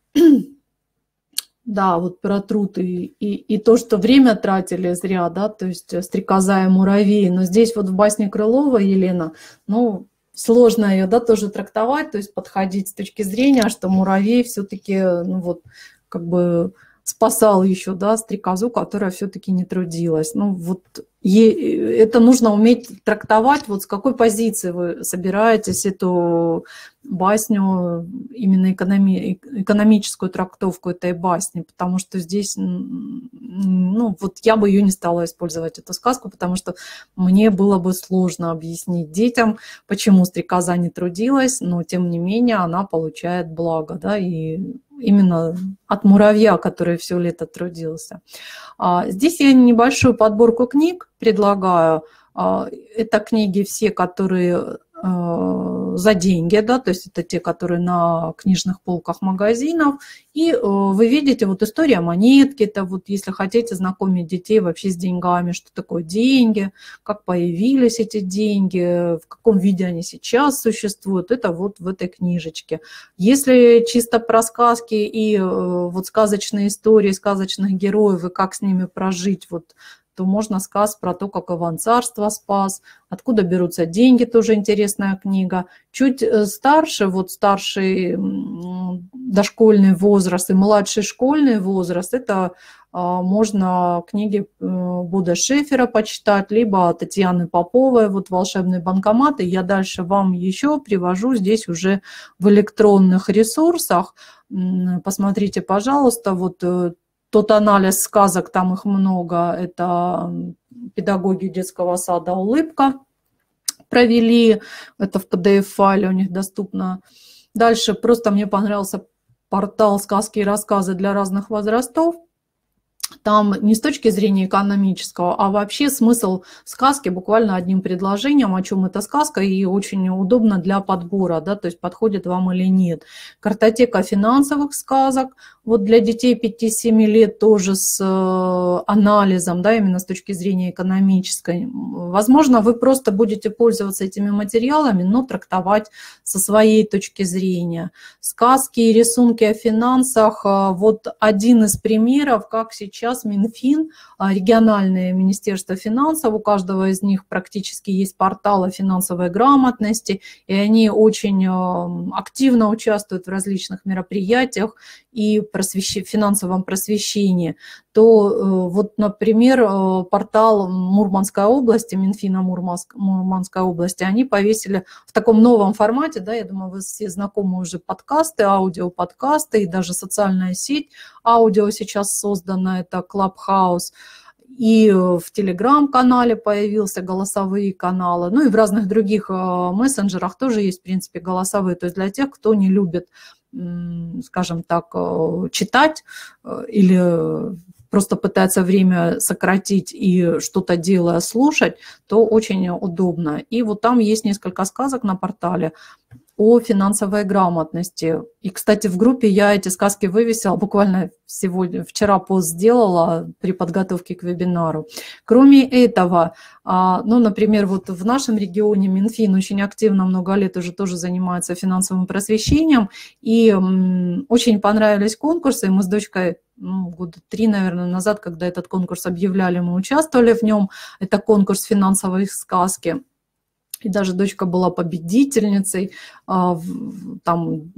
да, вот про труд и, и, и то, что время тратили зря, да, то есть э, стрекоза и муравей. Но здесь вот в басне Крылова Елена, ну, сложно ее, да, тоже трактовать, то есть подходить с точки зрения, что муравей все-таки, ну вот, как бы спасал еще, да, стрекозу, которая все-таки не трудилась. Ну, вот это нужно уметь трактовать, вот с какой позиции вы собираетесь эту басню, именно экономи, экономическую трактовку этой басни, потому что здесь, ну, вот я бы ее не стала использовать, эту сказку, потому что мне было бы сложно объяснить детям, почему стрекоза не трудилась, но тем не менее она получает благо, да, и именно от муравья, который все лето трудился. А, здесь я небольшую подборку книг предлагаю. А, это книги все, которые Э, за деньги, да, то есть это те, которые на книжных полках магазинов. И э, вы видите вот история монетки, это вот если хотите знакомить детей вообще с деньгами, что такое деньги, как появились эти деньги, в каком виде они сейчас существуют, это вот в этой книжечке. Если чисто про сказки и э, вот сказочные истории сказочных героев и как с ними прожить вот то можно сказ про то, как Иван царство спас, откуда берутся деньги, тоже интересная книга. Чуть э, старше, вот старший дошкольный возраст и младший школьный возраст, это а, можно книги э, Буда Шефера почитать, либо Татьяны Поповой, вот «Волшебный банкомат». И я дальше вам еще привожу здесь уже в электронных ресурсах. Посмотрите, пожалуйста, вот э, тот анализ сказок, там их много, это педагоги детского сада «Улыбка» провели, это в PDF-файле у них доступно. Дальше просто мне понравился портал «Сказки и рассказы для разных возрастов» там не с точки зрения экономического, а вообще смысл сказки буквально одним предложением, о чем эта сказка, и очень удобно для подбора, да, то есть подходит вам или нет. Картотека финансовых сказок, вот для детей 5-7 лет тоже с э, анализом, да, именно с точки зрения экономической. Возможно, вы просто будете пользоваться этими материалами, но трактовать со своей точки зрения. Сказки и рисунки о финансах, э, вот один из примеров, как сейчас Минфин, э, региональное министерство финансов, у каждого из них практически есть портал о финансовой грамотности, и они очень активно участвуют в различных мероприятиях и просвещ... финансовом просвещении, то э, вот, например, э, портал Мурманской области, Минфина Мурманск... Мурманской области, они повесили в таком новом формате, да, я думаю, вы все знакомы уже подкасты, аудиоподкасты и даже социальная сеть. Аудио сейчас создана, это Clubhouse, и в Телеграм-канале появился голосовые каналы, ну и в разных других э, мессенджерах тоже есть, в принципе, голосовые. То есть для тех, кто не любит скажем так, э, читать э, или просто пытается время сократить и что-то делая слушать, то очень удобно. И вот там есть несколько сказок на портале о финансовой грамотности. И, кстати, в группе я эти сказки вывесила, буквально сегодня, вчера пост сделала при подготовке к вебинару. Кроме этого, а, ну, например, вот в нашем регионе Минфин очень активно много лет уже тоже занимается финансовым просвещением, и очень понравились конкурсы, мы с дочкой ну, года три, наверное, назад, когда этот конкурс объявляли, мы участвовали в нем. Это конкурс финансовой сказки и даже дочка была победительницей, а, там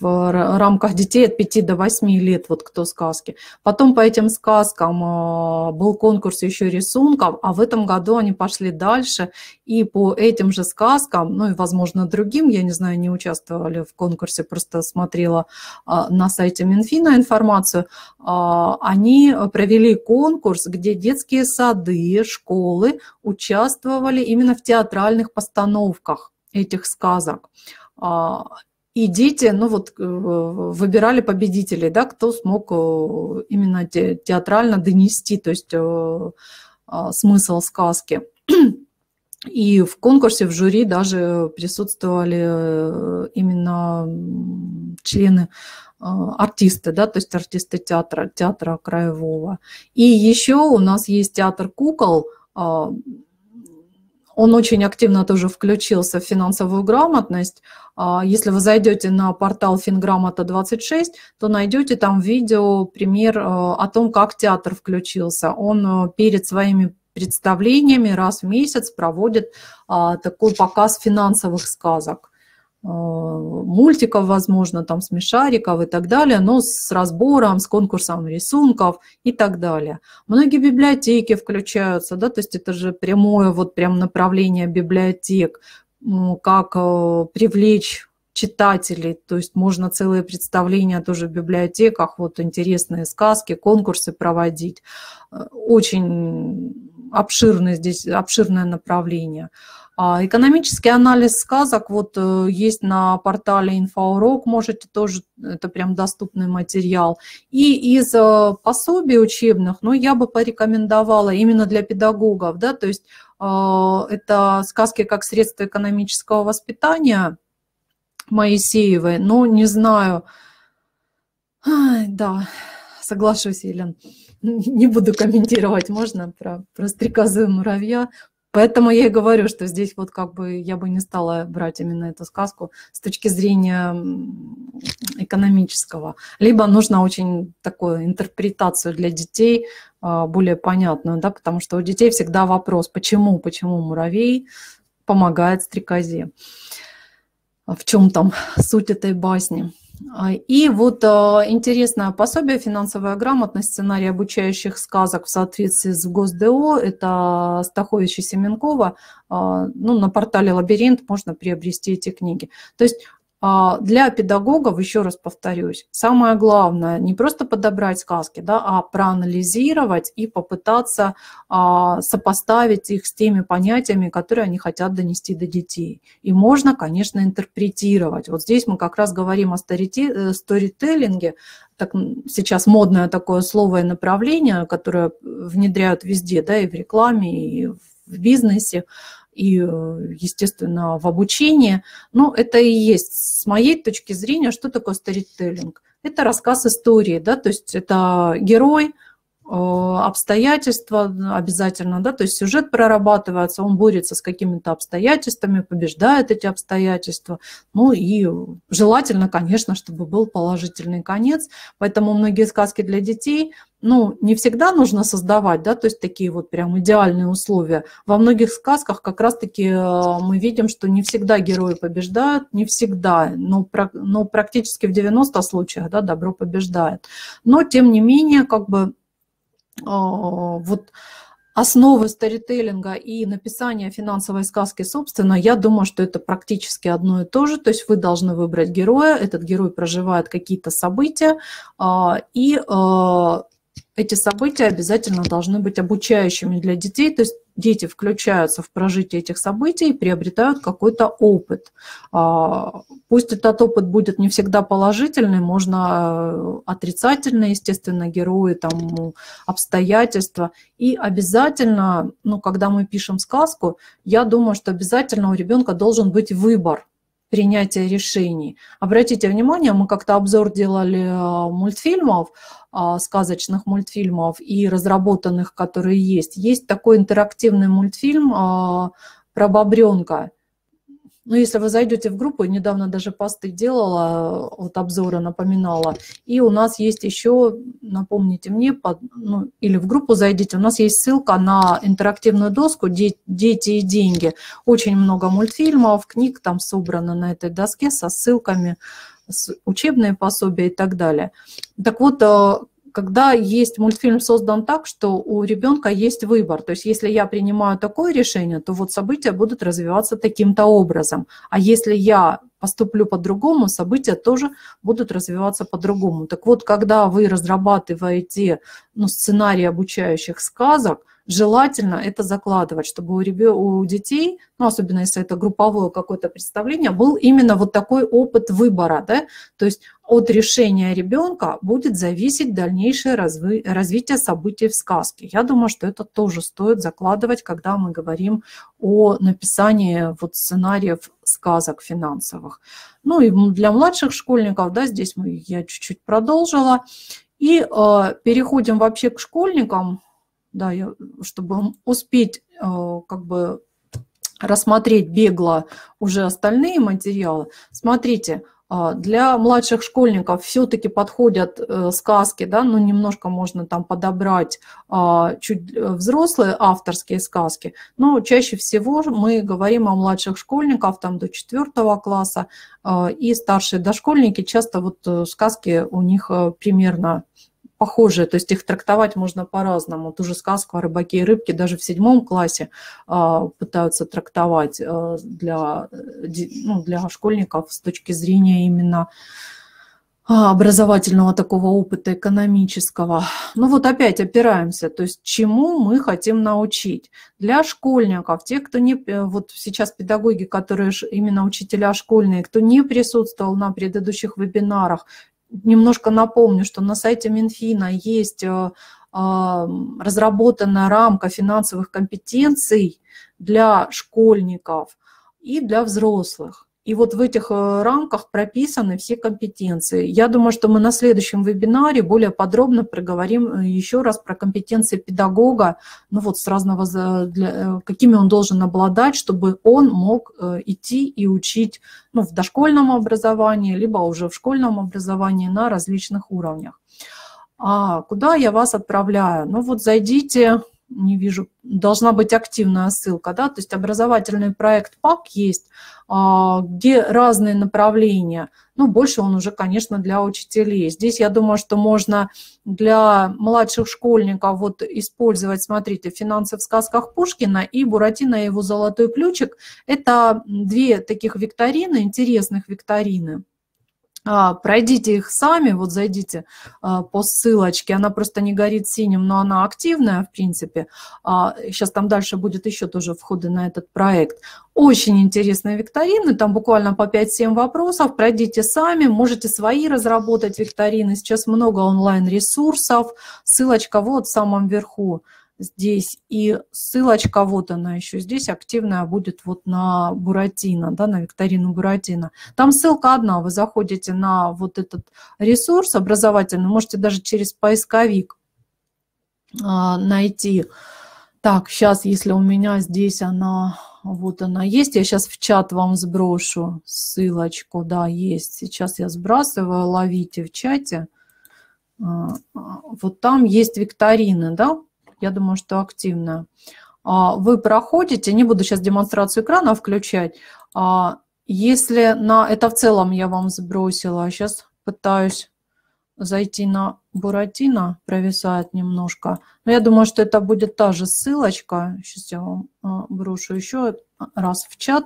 в рамках детей от 5 до 8 лет, вот кто сказки. Потом по этим сказкам а, был конкурс еще рисунков, а в этом году они пошли дальше, и по этим же сказкам, ну и, возможно, другим, я не знаю, не участвовали в конкурсе, просто смотрела а, на сайте Минфина информацию, а, они провели конкурс, где детские сады, школы участвовали именно в театральных постановках этих сказок. И дети, ну вот, э, выбирали победителей, да, кто смог э, именно театрально донести, то есть э, а, смысл сказки. И в конкурсе, в жюри даже присутствовали именно члены артисты, да, то есть артисты театра, театра краевого. И еще у нас есть театр кукол, а, он очень активно тоже включился в финансовую грамотность. А, если вы зайдете на портал Финграмота26, то найдете там видео, пример а, о том, как театр включился. Он а, перед своими представлениями раз в месяц проводит такой показ финансовых сказок. Э, мультиков, возможно, там смешариков и так далее, но с разбором, с конкурсом рисунков и так далее. Многие библиотеки включаются, да, то есть это же прямое вот прям направление библиотек, как э, привлечь читателей, то есть можно целые представления тоже в библиотеках, вот интересные сказки, конкурсы проводить. Э, очень обширное здесь, обширное направление. А, экономический анализ сказок вот э, есть на портале Инфоурок, можете тоже, это прям доступный материал. И из э, пособий учебных, ну, я бы порекомендовала именно для педагогов, да, то есть э, это сказки как средство экономического воспитания Моисеевой, но не знаю, Ай, да, соглашусь, Елен, не буду комментировать, можно про, про стрекозу и муравья, Поэтому я и говорю, что здесь вот как бы я бы не стала брать именно эту сказку с точки зрения экономического. Либо нужно очень такую интерпретацию для детей, а, более понятную, да, потому что у детей всегда вопрос, почему, почему муравей помогает стрекозе. В чем там суть этой басни? А, и вот а, интересное пособие «Финансовая грамотность. Сценарий обучающих сказок в соответствии с ГосДО». Это Стахович и Семенкова. А, ну, на портале «Лабиринт» можно приобрести эти книги. То есть для педагогов, еще раз повторюсь, самое главное не просто подобрать сказки, да, а проанализировать и попытаться а, сопоставить их с теми понятиями, которые они хотят донести до детей. И можно, конечно, интерпретировать. Вот здесь мы как раз говорим о э, сторителлинге, так, сейчас модное такое слово и направление, которое внедряют везде, да, и в рекламе, и в бизнесе и, э, естественно, в обучении. Но это и есть, с моей точки зрения, что такое сторителлинг? Это рассказ истории, да, то есть это герой, обстоятельства обязательно, да, то есть сюжет прорабатывается, он борется с какими-то обстоятельствами, побеждает эти обстоятельства, ну и желательно, конечно, чтобы был положительный конец, поэтому многие сказки для детей – ну, не всегда нужно создавать, да, то есть такие вот прям идеальные условия. Во многих сказках как раз-таки э, мы видим, что не всегда герои побеждают, не всегда, но, но практически в 90 случаях, да, добро побеждает. Но, тем не менее, как бы э, вот основы старителлинга и написания финансовой сказки, собственно, я думаю, что это практически одно и то же. То есть вы должны выбрать героя, этот герой проживает какие-то события, а, и э, эти события обязательно должны быть обучающими для детей, то есть дети включаются в прожитие этих событий и приобретают какой-то опыт. А, пусть этот опыт будет не всегда положительный, можно э, отрицательный, естественно, герои, там, обстоятельства. И обязательно, ну, когда мы пишем сказку, я думаю, что обязательно у ребенка должен быть выбор принятия решений. Обратите внимание, мы как-то обзор делали э, мультфильмов, а, сказочных мультфильмов и разработанных, которые есть. Есть такой интерактивный мультфильм а, про бобренка. Ну, если вы зайдете в группу, недавно даже посты делала, вот обзоры напоминала, и у нас есть еще, напомните мне, под, ну, или в группу зайдите, у нас есть ссылка на интерактивную доску «Дети и деньги». Очень много мультфильмов, книг там собрано на этой доске со ссылками учебные пособия и так далее. Так вот, э, когда есть мультфильм создан так, что у ребенка есть выбор. То есть если я принимаю такое решение, то вот события будут развиваться таким-то образом. А если я поступлю по-другому, события тоже будут развиваться по-другому. Так вот, когда вы разрабатываете ну, сценарий обучающих сказок – желательно это закладывать, чтобы у, ребё... у детей, ну, особенно если это групповое какое-то представление, был именно вот такой опыт выбора, да, то есть от решения ребенка будет зависеть дальнейшее разви... развитие событий в сказке. Я думаю, что это тоже стоит закладывать, когда мы говорим о написании вот сценариев сказок финансовых. Ну и для младших школьников, да, здесь мы, я чуть-чуть продолжила. И э, переходим вообще к школьникам да, я, чтобы успеть э, как бы рассмотреть бегло уже остальные материалы. Смотрите, э, для младших школьников все-таки подходят э, сказки, да, ну немножко можно там подобрать чуть взрослые авторские сказки, но чаще всего мы говорим о младших школьниках там до 4 класса и старшие дошкольники, часто вот сказки у них примерно похожие, то есть их трактовать можно по-разному. Ту же сказку о рыбаке и рыбке даже в седьмом классе а, пытаются трактовать а, для, ну, для школьников с точки зрения именно а, образовательного такого опыта экономического. Ну вот опять опираемся, то есть чему мы хотим научить. Для школьников, тех, кто не, вот сейчас педагоги, которые именно учителя школьные, кто не присутствовал на предыдущих вебинарах, немножко напомню, что на сайте Минфина есть э, а, разработана рамка финансовых компетенций для школьников и для взрослых. И вот в этих э, рамках прописаны все компетенции. Я думаю, что мы на следующем вебинаре более подробно проговорим э, еще раз про компетенции педагога, ну вот с разного, для, э, какими он должен обладать, чтобы он мог идти и учить ну, в дошкольном образовании, либо уже в школьном образовании на различных уровнях. А куда я вас отправляю? Ну вот зайдите не вижу, должна быть активная ссылка, да, то есть образовательный проект ПАК есть, а, где разные направления, ну, больше он уже, конечно, для учителей. Здесь, я думаю, что можно для младших школьников вот использовать, смотрите, «Финансы в сказках Пушкина» и «Буратино и его золотой ключик». Это две таких викторины, интересных викторины. А, пройдите их сами, вот зайдите а, по ссылочке, она просто не горит синим, но она активная, в принципе. Сейчас там дальше будет еще тоже входы на этот проект. Очень интересные викторины, там буквально по 5-7 вопросов, пройдите сами, можете свои разработать викторины. Сейчас много онлайн-ресурсов, ссылочка вот в самом верху здесь, и ссылочка, вот она еще здесь, активная будет вот на Буратино, да, на викторину Буратино. Там ссылка одна, вы заходите на вот этот ресурс образовательный, можете даже через поисковик а, найти. Так, сейчас, если у меня здесь она, вот она есть, я сейчас в чат вам сброшу ссылочку, да, есть. Сейчас я сбрасываю, ловите в чате. А, а, вот там есть викторины, да, я думаю, что активно. А, вы проходите, не буду сейчас демонстрацию экрана включать, а, если на... Это в целом я вам сбросила, сейчас пытаюсь зайти на Буратино, провисает немножко. Но я думаю, что это будет та же ссылочка. Сейчас я вам а, брошу еще раз в чат.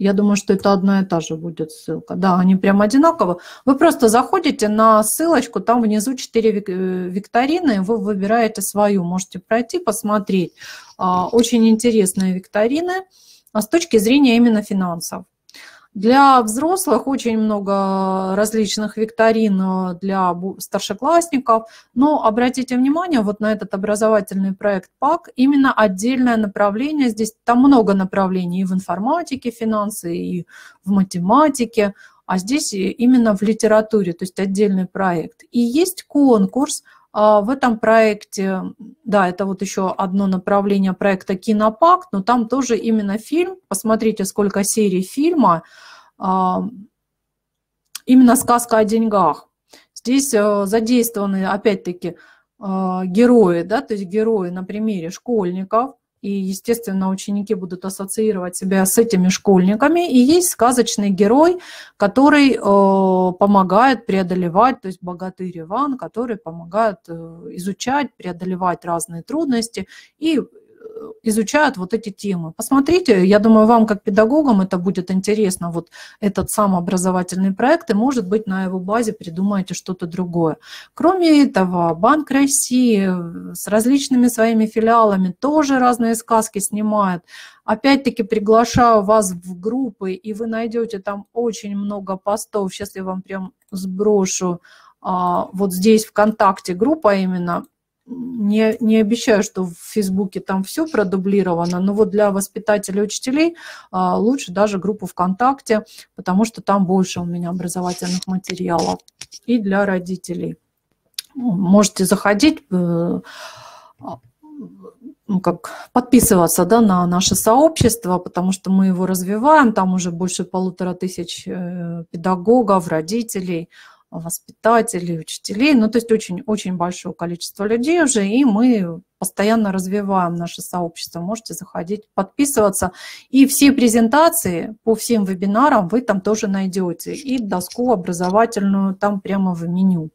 Я думаю, что это одна и та же будет ссылка. Да, они прям одинаково. Вы просто заходите на ссылочку, там внизу 4 э, викторины, вы выбираете свою, можете пройти, посмотреть. А, очень интересные викторины а с точки зрения именно финансов. Для взрослых очень много различных викторин э, для старшеклассников, но обратите внимание вот на этот образовательный проект ПАК, именно отдельное направление, здесь там много направлений и в информатике финансы, и в математике, а здесь именно в литературе, то есть отдельный проект. И есть конкурс, в этом проекте, да, это вот еще одно направление проекта «Кинопакт», но там тоже именно фильм. Посмотрите, сколько серий фильма. А, именно сказка о деньгах. Здесь э, задействованы, опять-таки, а, герои, да, то есть герои на примере школьников, и, естественно, ученики будут ассоциировать себя с этими школьниками. И есть сказочный герой, который э, помогает преодолевать, то есть богатырь Иван, который помогает э, изучать, преодолевать разные трудности и изучают вот эти темы. Посмотрите, я думаю, вам как педагогам это будет интересно, вот этот сам образовательный проект, и, может быть, на его базе придумаете что-то другое. Кроме этого, Банк России с различными своими филиалами тоже разные сказки снимает. Опять-таки приглашаю вас в группы, и вы найдете там очень много постов. Сейчас я вам прям сброшу а, вот здесь ВКонтакте группа именно не, не обещаю, что в Фейсбуке там все продублировано, но вот для воспитателей учителей а, лучше даже группу ВКонтакте, потому что там больше у меня образовательных материалов. И для родителей. Ну, можете заходить, э, ну, как подписываться да, на наше сообщество, потому что мы его развиваем, там уже больше полутора тысяч э, педагогов, родителей, воспитателей, учителей, ну, то есть очень-очень большое количество людей уже, и мы постоянно развиваем наше сообщество. Можете заходить, подписываться. И все презентации по всем вебинарам вы там тоже найдете. И доску образовательную там прямо в меню.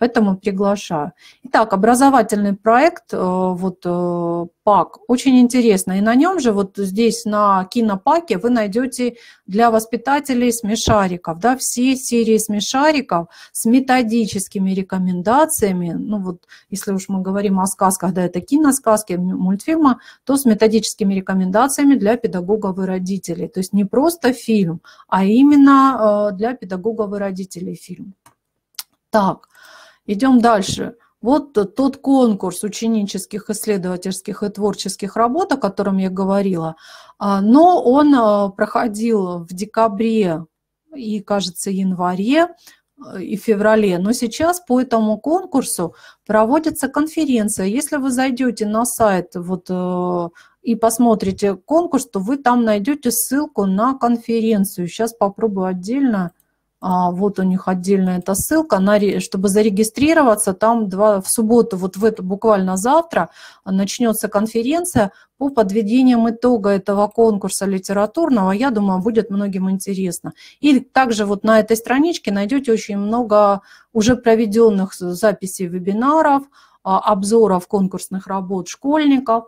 Поэтому приглашаю. Итак, образовательный проект, э, вот э, ПАК, очень интересно. И на нем же, вот здесь на кинопаке вы найдете для воспитателей смешариков, да, все серии смешариков с методическими рекомендациями. Ну вот, если уж мы говорим о сказках, да, это киносказки, мультфильмы, то с методическими рекомендациями для педагогов и родителей. То есть не просто фильм, а именно э, для педагогов и родителей фильм. Так, Идем дальше. Вот тот конкурс ученических, исследовательских и творческих работ, о котором я говорила, а, но он а, проходил в декабре и, кажется, январе э, и феврале. Но сейчас по этому конкурсу проводится конференция. Если вы зайдете на сайт вот, э, и посмотрите конкурс, то вы там найдете ссылку на конференцию. Сейчас попробую отдельно вот у них отдельная эта ссылка, на, чтобы зарегистрироваться, там два, в субботу, вот в это буквально завтра, начнется конференция по подведениям итога этого конкурса литературного. Я думаю, будет многим интересно. И также вот на этой страничке найдете очень много уже проведенных записей вебинаров, а, обзоров конкурсных работ школьников.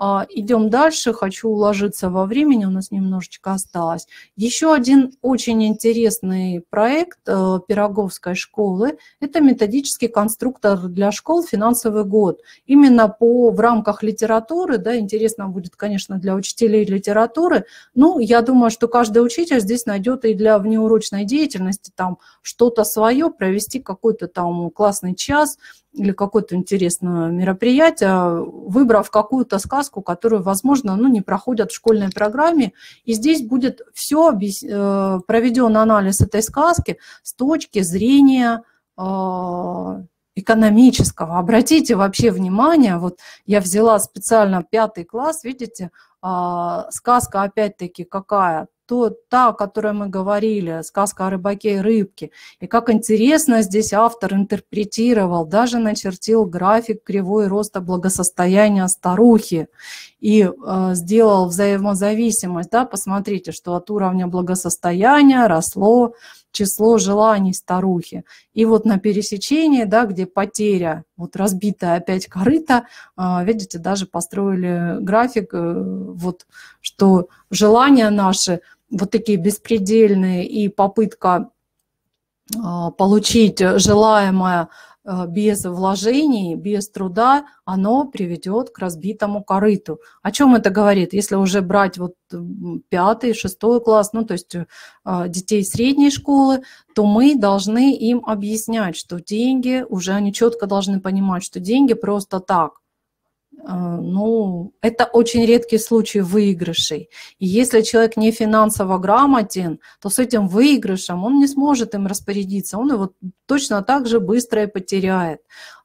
А, идем дальше, хочу уложиться во времени, у нас немножечко осталось. Еще один очень интересный проект э, Пироговской школы – это методический конструктор для школ «Финансовый год». Именно по, в рамках литературы, да, интересно будет, конечно, для учителей литературы, ну, я думаю, что каждый учитель здесь найдет и для внеурочной деятельности там что-то свое, провести какой-то там классный час – или какое-то интересное мероприятие, выбрав какую-то сказку, которую, возможно, ну, не проходят в школьной программе. И здесь будет все э, проведен анализ этой сказки с точки зрения э, экономического. Обратите вообще внимание, вот я взяла специально пятый класс, видите, а, сказка опять-таки какая? То, та, о которой мы говорили, сказка о рыбаке и рыбке. И как интересно здесь автор интерпретировал, даже начертил график кривой роста благосостояния старухи и э, сделал взаимозависимость. Да, посмотрите, что от уровня благосостояния росло число желаний старухи. И вот на пересечении, да, где потеря, вот разбитая опять корыта, э, видите, даже построили график, э, вот, что желания наши – вот такие беспредельные и попытка а, получить желаемое а, без вложений, без труда, оно приведет к разбитому корыту. О чем это говорит? Если уже брать вот пятый, шестой класс, ну то есть а, детей средней школы, то мы должны им объяснять, что деньги, уже они четко должны понимать, что деньги просто так – ну, это очень редкий случай выигрышей. И если человек не финансово грамотен, то с этим выигрышем он не сможет им распорядиться, он его точно так же быстро и потеряет.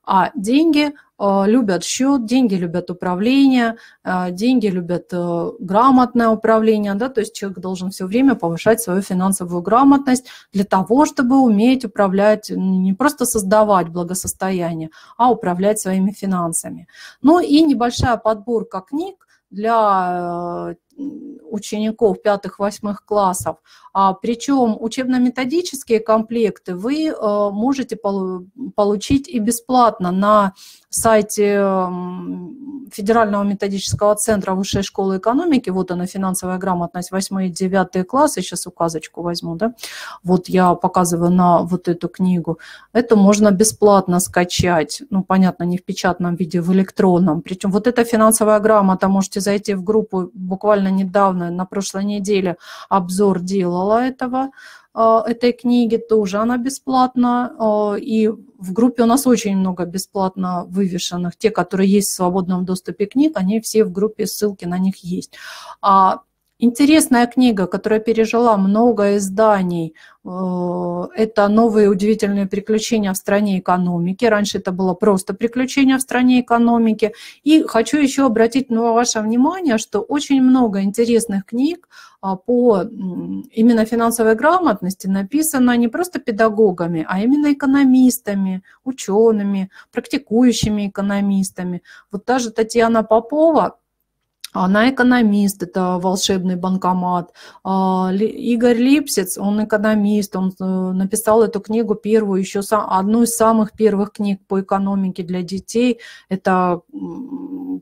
А деньги э, любят счет, деньги любят управление, э, деньги любят э, грамотное управление, да, то есть человек должен все время повышать свою финансовую грамотность для того, чтобы уметь управлять, не просто создавать благосостояние, а управлять своими финансами. Ну и небольшая подборка книг для учеников пятых-восьмых классов. А, причем учебно-методические комплекты вы э, можете получить и бесплатно на сайте Федерального методического центра Высшей школы экономики. Вот она, финансовая грамотность, 8 и 9 классы. Сейчас указочку возьму. Да? Вот я показываю на вот эту книгу. Это можно бесплатно скачать. Ну, понятно, не в печатном виде, в электронном. Причем вот эта финансовая грамота, можете зайти в группу буквально недавно, на прошлой неделе, обзор делала этого этой книги тоже она бесплатна, а, и в группе у нас очень много бесплатно вывешенных. Те, которые есть в свободном доступе книг, они все в группе, ссылки на них есть. А Интересная книга, которая пережила много изданий, э, это «Новые удивительные приключения в стране экономики». Раньше это было просто «Приключения в стране экономики». И хочу еще обратить на ваше внимание, что очень много интересных книг а, по именно финансовой грамотности написано не просто педагогами, а именно экономистами, учеными, практикующими экономистами. Вот та же Татьяна Попова, она экономист, это волшебный банкомат. А, Игорь Липсец, он экономист, он э, написал эту книгу первую, еще одну из самых первых книг по экономике для детей. Это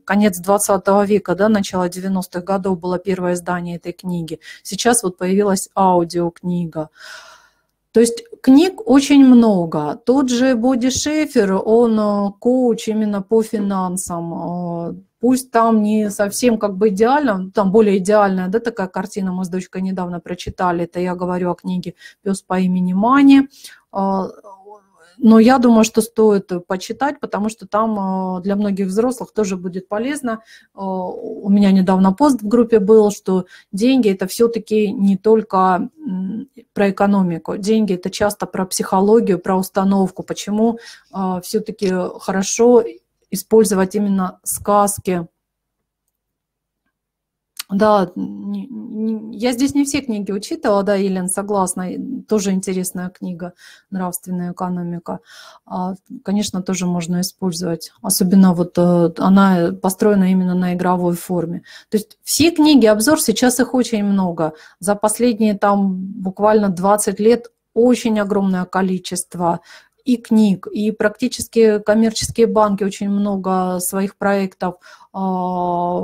конец 20 века, да, начало 90-х годов было первое издание этой книги. Сейчас вот появилась аудиокнига. То есть книг очень много. Тот же Боди Шефер, он э, коуч именно по финансам э, Пусть там не совсем как бы идеально, там более идеальная, да, такая картина мы с дочкой недавно прочитали, это я говорю о книге «Пес по имени Мани», а, но я думаю, что стоит почитать, потому что там а, для многих взрослых тоже будет полезно. А, у меня недавно пост в группе был, что деньги это все-таки не только про экономику. Деньги это часто про психологию, про установку. Почему все-таки хорошо использовать именно сказки. Да, я здесь не все книги учитывала, да, Елена, согласна, тоже интересная книга «Нравственная экономика». А, конечно, тоже можно использовать, особенно вот э, она построена именно на игровой форме. То есть все книги, обзор, сейчас их очень много. За последние там буквально 20 лет очень огромное количество и книг, и практически коммерческие банки очень много своих проектов а,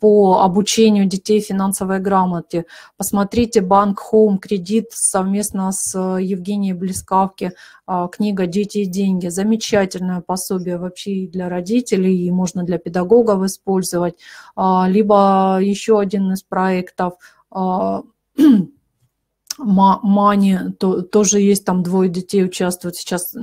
по обучению детей финансовой грамоте. Посмотрите «Банк Home Кредит» совместно с Евгенией Блескавки, а, книга «Дети и деньги». Замечательное пособие вообще и для родителей, и можно для педагогов использовать. А, либо еще один из проектов Мани, то, тоже есть там двое детей участвуют. Сейчас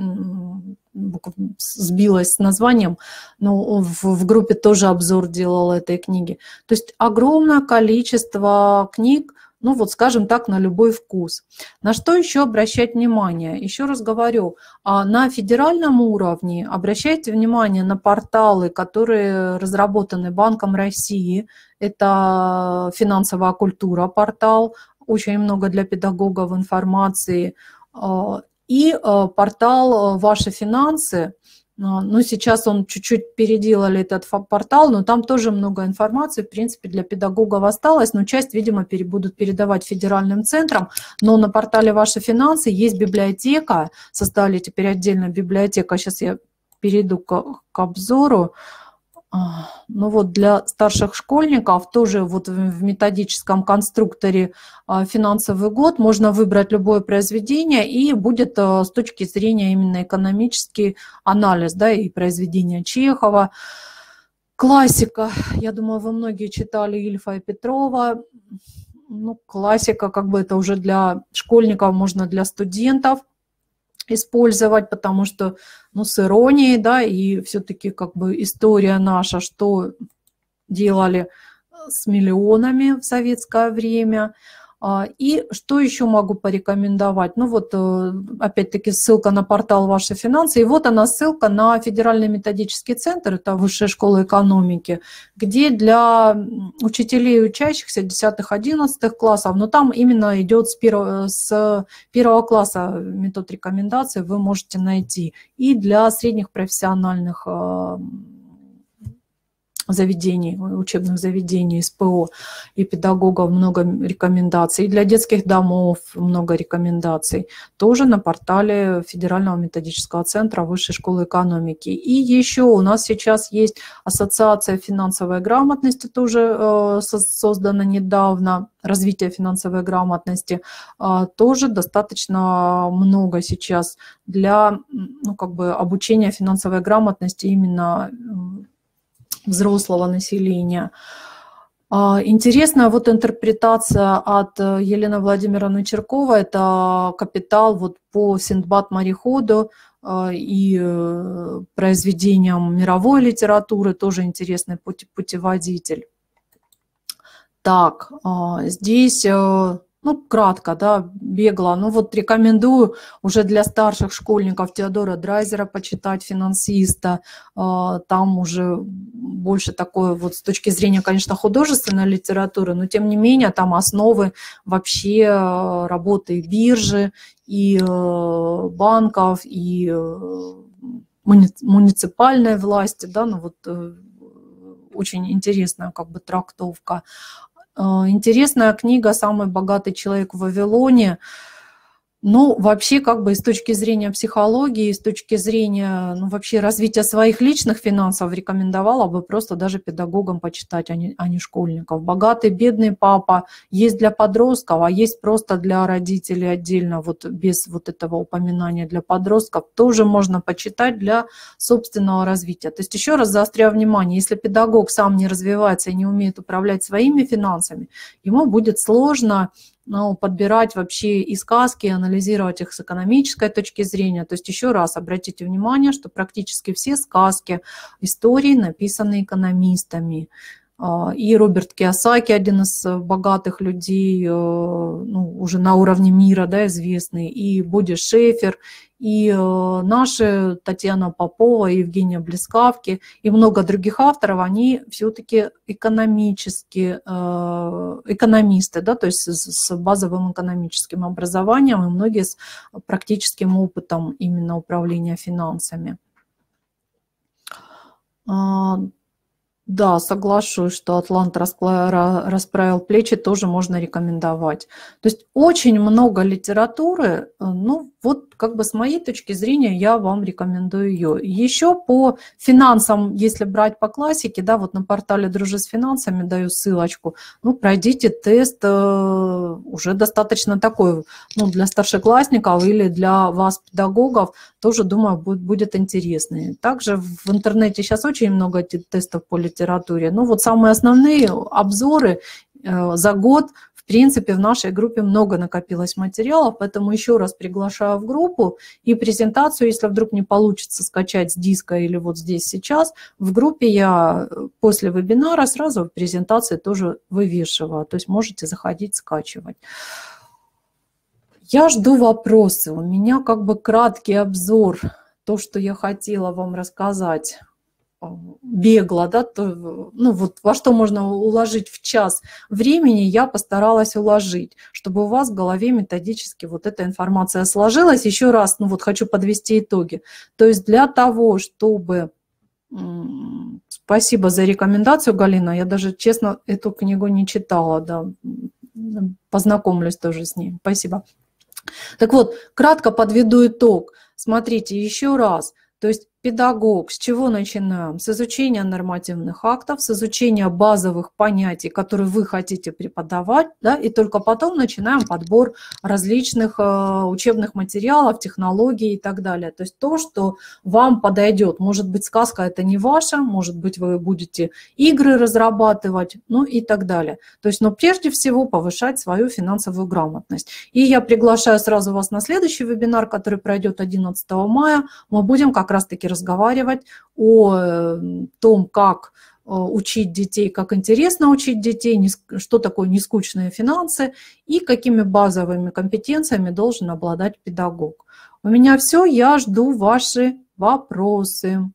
сбилась с названием, но в, в группе тоже обзор делал этой книги. То есть огромное количество книг, ну вот скажем так, на любой вкус. На что еще обращать внимание? Еще раз говорю, а на федеральном уровне обращайте внимание на порталы, которые разработаны Банком России. Это финансовая культура портал, очень много для педагогов информации. А, и а, портал «Ваши финансы», а, ну, сейчас он чуть-чуть переделали этот портал, но там тоже много информации, в принципе, для педагогов осталось, но часть, видимо, пере, будут передавать федеральным центрам. Но на портале «Ваши финансы» есть библиотека, создали теперь отдельно библиотека, сейчас я перейду к, к обзору. Ну вот для старших школьников тоже вот в методическом конструкторе а, «Финансовый год» можно выбрать любое произведение, и будет а, с точки зрения именно экономический анализ, да, и произведения Чехова. Классика, я думаю, вы многие читали Ильфа и Петрова. Ну, классика, как бы это уже для школьников, можно для студентов – использовать, потому что, ну, с иронией, да, и все-таки как бы история наша, что делали э, с миллионами в советское время – и что еще могу порекомендовать? Ну вот, э, опять-таки, ссылка на портал «Ваши финансы». И вот она ссылка на Федеральный методический центр, это Высшая школа экономики, где для учителей и учащихся 10-11 классов, но там именно идет с первого, с первого класса метод рекомендаций вы можете найти. И для средних профессиональных э, заведений, учебных заведений, СПО и педагогов много рекомендаций. И для детских домов много рекомендаций. Тоже на портале Федерального методического центра Высшей школы экономики. И еще у нас сейчас есть Ассоциация финансовой грамотности, тоже э, создана недавно, развитие финансовой грамотности. Э, тоже достаточно много сейчас для ну, как бы обучения финансовой грамотности именно взрослого населения. А, интересная вот интерпретация от э, Елены Владимировны Черкова. Это «Капитал» вот по Синдбад-мореходу а, и э, произведениям мировой литературы, тоже интересный путеводитель. Так, а, здесь э, ну, кратко, да, бегло. Ну, вот рекомендую уже для старших школьников Теодора Драйзера почитать «Финансиста». А, там уже больше такое вот с точки зрения, конечно, художественной литературы, но тем не менее там основы вообще э, работы биржи и э, банков, и э, муниципальной власти, да, ну вот очень интересная как бы трактовка. А, интересная книга «Самый богатый человек в Вавилоне». Ну, вообще, как бы с точки зрения психологии, с точки зрения ну, вообще развития своих личных финансов, рекомендовала бы просто даже педагогам почитать, а не, а не школьников. Богатый, бедный папа есть для подростков, а есть просто для родителей отдельно, вот без вот этого упоминания для подростков. Тоже можно почитать для собственного развития. То есть еще раз заостряю внимание, если педагог сам не развивается и не умеет управлять своими финансами, ему будет сложно ну, подбирать вообще и сказки, анализировать их с экономической точки зрения. То есть еще раз обратите внимание, что практически все сказки, истории написаны экономистами. А, и Роберт Киосаки, один из богатых людей, э, ну, уже на уровне мира да, известный, и Боди Шефер, И э, наши Татьяна Попова, Евгения Блескавки и много других авторов, они все-таки экономические, э, экономисты, да, то есть с базовым экономическим образованием и многие с практическим опытом именно управления финансами. А, да, соглашусь, что Атлант расправил плечи, тоже можно рекомендовать. То есть очень много литературы, э, ну вот как бы с моей точки зрения я вам рекомендую ее. Еще по финансам, если брать по классике, да, вот на портале «Дружи с финансами» даю ссылочку, ну пройдите тест, э, уже достаточно такой, ну для старшеклассников или для вас, педагогов, тоже, думаю, будет, будет интересный. Также в интернете сейчас очень много тестов по литературе. Ну вот самые основные обзоры э, за год, в принципе, в нашей группе много накопилось материалов, поэтому еще раз приглашаю в группу и презентацию, если вдруг не получится скачать с диска или вот здесь сейчас, в группе я после вебинара сразу презентации тоже вывешиваю, то есть можете заходить, скачивать. Я жду вопросы. У меня как бы краткий обзор, то, что я хотела вам рассказать бегло, да, то, ну вот во что можно уложить в час времени, я постаралась уложить, чтобы у вас в голове методически вот эта информация сложилась. Еще раз, ну вот хочу подвести итоги. То есть для того, чтобы... Спасибо за рекомендацию, Галина. Я даже, честно, эту книгу не читала, да. Познакомлюсь тоже с ней. Спасибо. Так вот, кратко подведу итог. Смотрите, еще раз. То есть Педагог, с чего начинаем? С изучения нормативных актов, с изучения базовых понятий, которые вы хотите преподавать, да, и только потом начинаем подбор различных э, учебных материалов, технологий и так далее. То есть то, что вам подойдет. Может быть, сказка это не ваша, может быть, вы будете игры разрабатывать, ну и так далее. То есть, но прежде всего повышать свою финансовую грамотность. И я приглашаю сразу вас на следующий вебинар, который пройдет 11 мая. Мы будем как раз-таки разговаривать о том, как э, учить детей, как интересно учить детей, что такое нескучные финансы и какими базовыми компетенциями должен обладать педагог. У меня все, я жду ваши вопросы.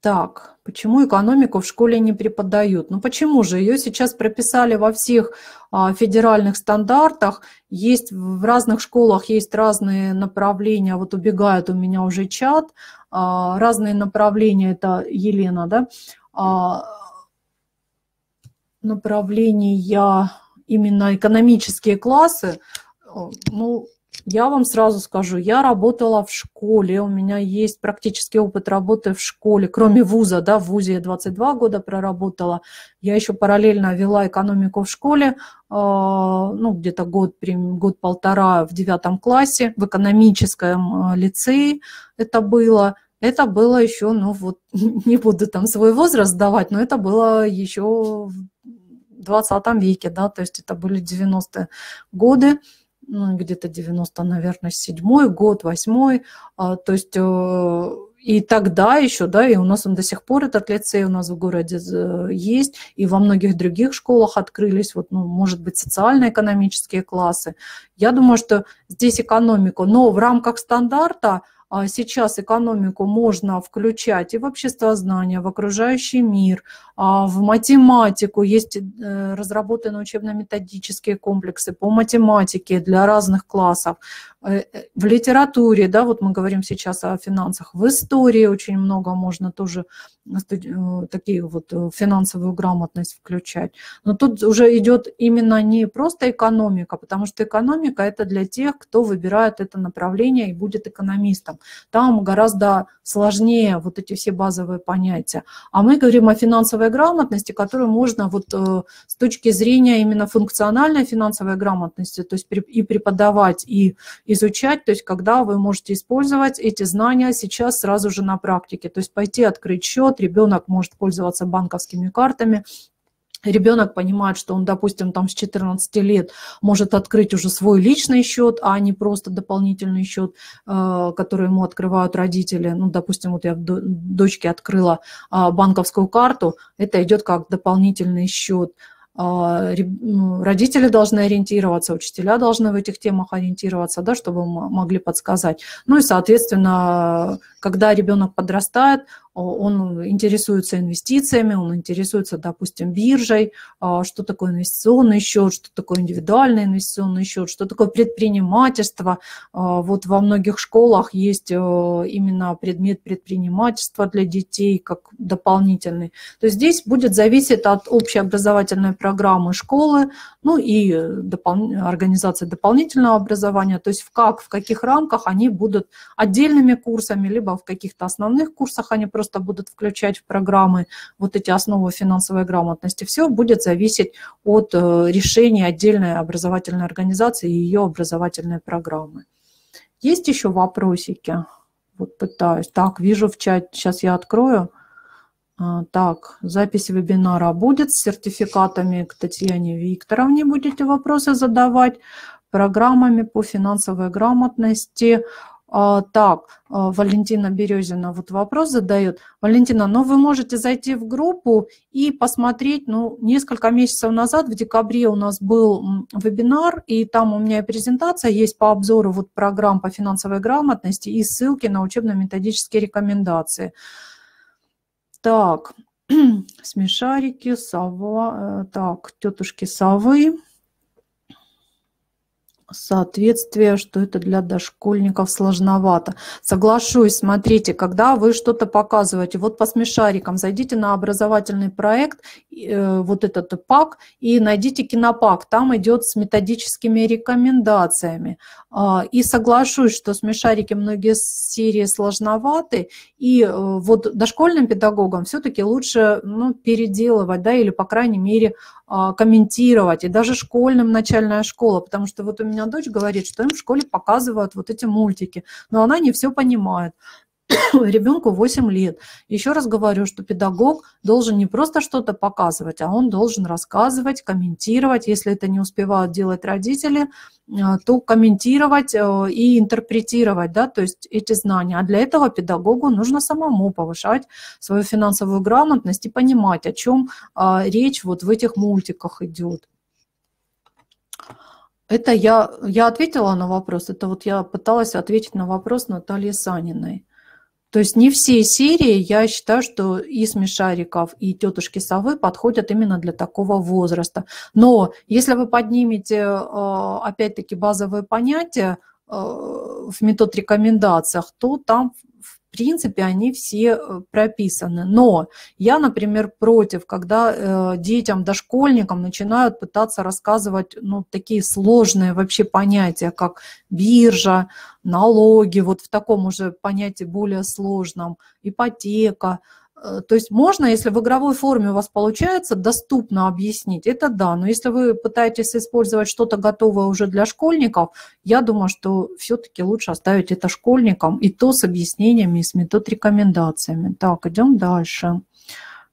Так, почему экономику в школе не преподают? Ну почему же? Ее сейчас прописали во всех а, федеральных стандартах. Есть в разных школах есть разные направления. Вот убегает у меня уже чат. А, разные направления, это Елена, да? А, направления именно экономические классы. Ну, я вам сразу скажу, я работала в школе, у меня есть практический опыт работы в школе, кроме вуза, да, в вузе я 22 года проработала. Я еще параллельно вела экономику в школе, а, ну, где-то год, год-полтора в девятом классе, в экономическом а, лицее это было. Это было еще, ну вот, не буду там свой возраст давать, но это было еще в 20 веке, да, то есть это были 90-е годы где-то 90, наверное, седьмой год, восьмой, а, то есть э, и тогда еще, да, и у нас он до сих пор этот лицей у нас в городе есть, и во многих других школах открылись, вот, ну, может быть, социально-экономические классы. Я думаю, что здесь экономику, но в рамках стандарта сейчас экономику можно включать и в обществознание, в окружающий мир, а в математику. Есть э, разработаны учебно-методические комплексы по математике для разных классов. Э, э, в литературе, да, вот мы говорим сейчас о финансах, в истории очень много можно тоже такие вот финансовую грамотность включать. Но тут уже идет именно не просто экономика, потому что экономика это для тех, кто выбирает это направление и будет экономистом. Там гораздо сложнее вот эти все базовые понятия. А мы говорим о финансовой грамотности, которую можно вот э, с точки зрения именно функциональной финансовой грамотности, то есть и преподавать, и изучать, то есть когда вы можете использовать эти знания сейчас сразу же на практике, то есть пойти открыть счет, ребенок может пользоваться банковскими картами, ребенок понимает, что он, допустим, там с 14 лет может открыть уже свой личный счет, а не просто дополнительный счет, э, который ему открывают родители. Ну, допустим, вот я дочке открыла а, банковскую карту, это идет как дополнительный счет. А, ну, родители должны ориентироваться, учителя должны в этих темах ориентироваться, да, чтобы могли подсказать. Ну и, соответственно, когда ребенок подрастает, он интересуется инвестициями, он интересуется, допустим, биржей, а, что такое инвестиционный счет, что такое индивидуальный инвестиционный счет, что такое предпринимательство. А, вот во многих школах есть э, именно предмет предпринимательства для детей как дополнительный. То есть здесь будет зависеть от общеобразовательной программы школы, ну и допол... организации дополнительного образования, то есть в как, в каких рамках они будут отдельными курсами, либо в каких-то основных курсах они просто будут включать в программы вот эти основы финансовой грамотности. Все будет зависеть от э, решения отдельной образовательной организации и ее образовательной программы. Есть еще вопросики? Вот пытаюсь. Так, вижу в чате, сейчас я открою. А, так, запись вебинара будет с сертификатами к Татьяне Викторовне. Будете вопросы задавать программами по финансовой грамотности. А, так, а, Валентина Березина вот вопрос задает. Валентина, ну вы можете зайти в группу и посмотреть, ну, несколько месяцев назад, в декабре у нас был вебинар, и там у меня презентация есть по обзору вот программ по финансовой грамотности и ссылки на учебно-методические рекомендации. Так, смешарики, сова, э, так, тетушки совы соответствие, что это для дошкольников сложновато. Соглашусь, смотрите, когда вы что-то показываете, вот по смешарикам зайдите на образовательный проект, э, вот этот пак, и найдите кинопак, там идет с методическими рекомендациями. А, и соглашусь, что смешарики многие серии сложноваты, и э, вот дошкольным педагогам все-таки лучше ну, переделывать, да, или, по крайней мере, комментировать, и даже школьным начальная школа, потому что вот у меня дочь говорит, что им в школе показывают вот эти мультики, но она не все понимает. ребенку 8 лет. Еще раз говорю, что педагог должен не просто что-то показывать, а он должен рассказывать, комментировать. Если это не успевают делать родители, э, то комментировать э, и интерпретировать, да, то есть эти знания. А для этого педагогу нужно самому повышать свою финансовую грамотность и понимать, о чем а, речь вот в этих мультиках идет. Это я, я ответила на вопрос, это вот я пыталась ответить на вопрос Натальи Саниной. То есть не все серии, я считаю, что и смешариков, и тетушки совы подходят именно для такого возраста. Но если вы поднимете, э, опять-таки, базовые понятия э, в метод рекомендациях, то там в принципе, они все э, прописаны. Но я, например, против, когда э, детям, дошкольникам начинают пытаться рассказывать ну, такие сложные вообще понятия, как биржа, налоги, вот в таком уже понятии более сложном, ипотека – то есть можно, если в игровой форме у вас получается доступно объяснить, это да, но если вы пытаетесь использовать что-то готовое уже для школьников, я думаю, что все-таки лучше оставить это школьникам и то с объяснениями, и с метод рекомендациями. Так, идем дальше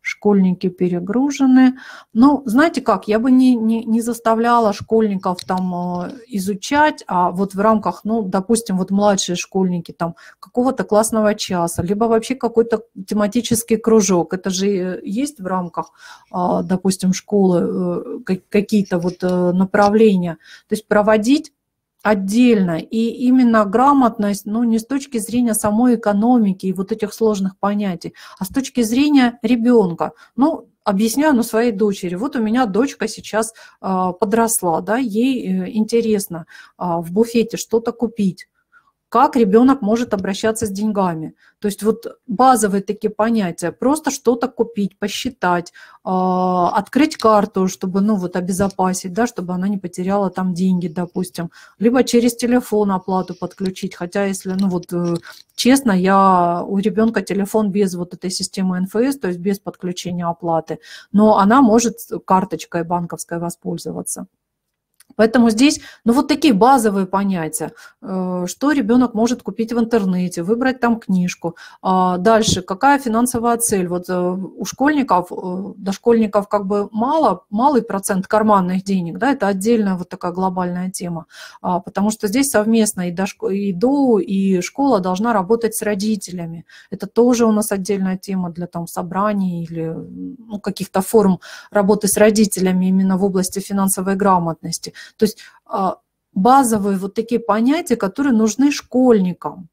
школьники перегружены. Но знаете как, я бы не, не, не заставляла школьников там э, изучать, а вот в рамках, ну, допустим, вот младшие школьники там какого-то классного часа, либо вообще какой-то тематический кружок. Это же э, есть в рамках, а, допустим, школы э, какие-то вот направления. То есть проводить отдельно. И именно грамотность, ну, не с точки зрения самой экономики и вот этих сложных понятий, а с точки зрения ребенка. Ну, объясняю на своей дочери. Вот у меня дочка сейчас э, подросла, да, ей э, интересно э, в буфете что-то купить как ребенок может обращаться с деньгами. То есть вот базовые такие понятия, просто что-то купить, посчитать, а, открыть карту, чтобы, ну, вот обезопасить, да, чтобы она не потеряла там деньги, допустим, либо через телефон оплату подключить, хотя если, ну, вот, э, честно, я у ребенка телефон без вот этой системы НФС, то есть без подключения оплаты, но она может карточкой банковской воспользоваться. Поэтому здесь, ну вот такие базовые понятия, э, что ребенок может купить в интернете, выбрать там книжку. А дальше, какая финансовая цель? Вот э, у школьников, э, дошкольников как бы мало, малый процент карманных денег, да, это отдельная вот такая глобальная тема, а, потому что здесь совместно и, дошко, и ДО, и школа должна работать с родителями. Это тоже у нас отдельная тема для там собраний или ну, каких-то форм работы с родителями именно в области финансовой грамотности. То есть а, базовые вот такие понятия, которые нужны школьникам.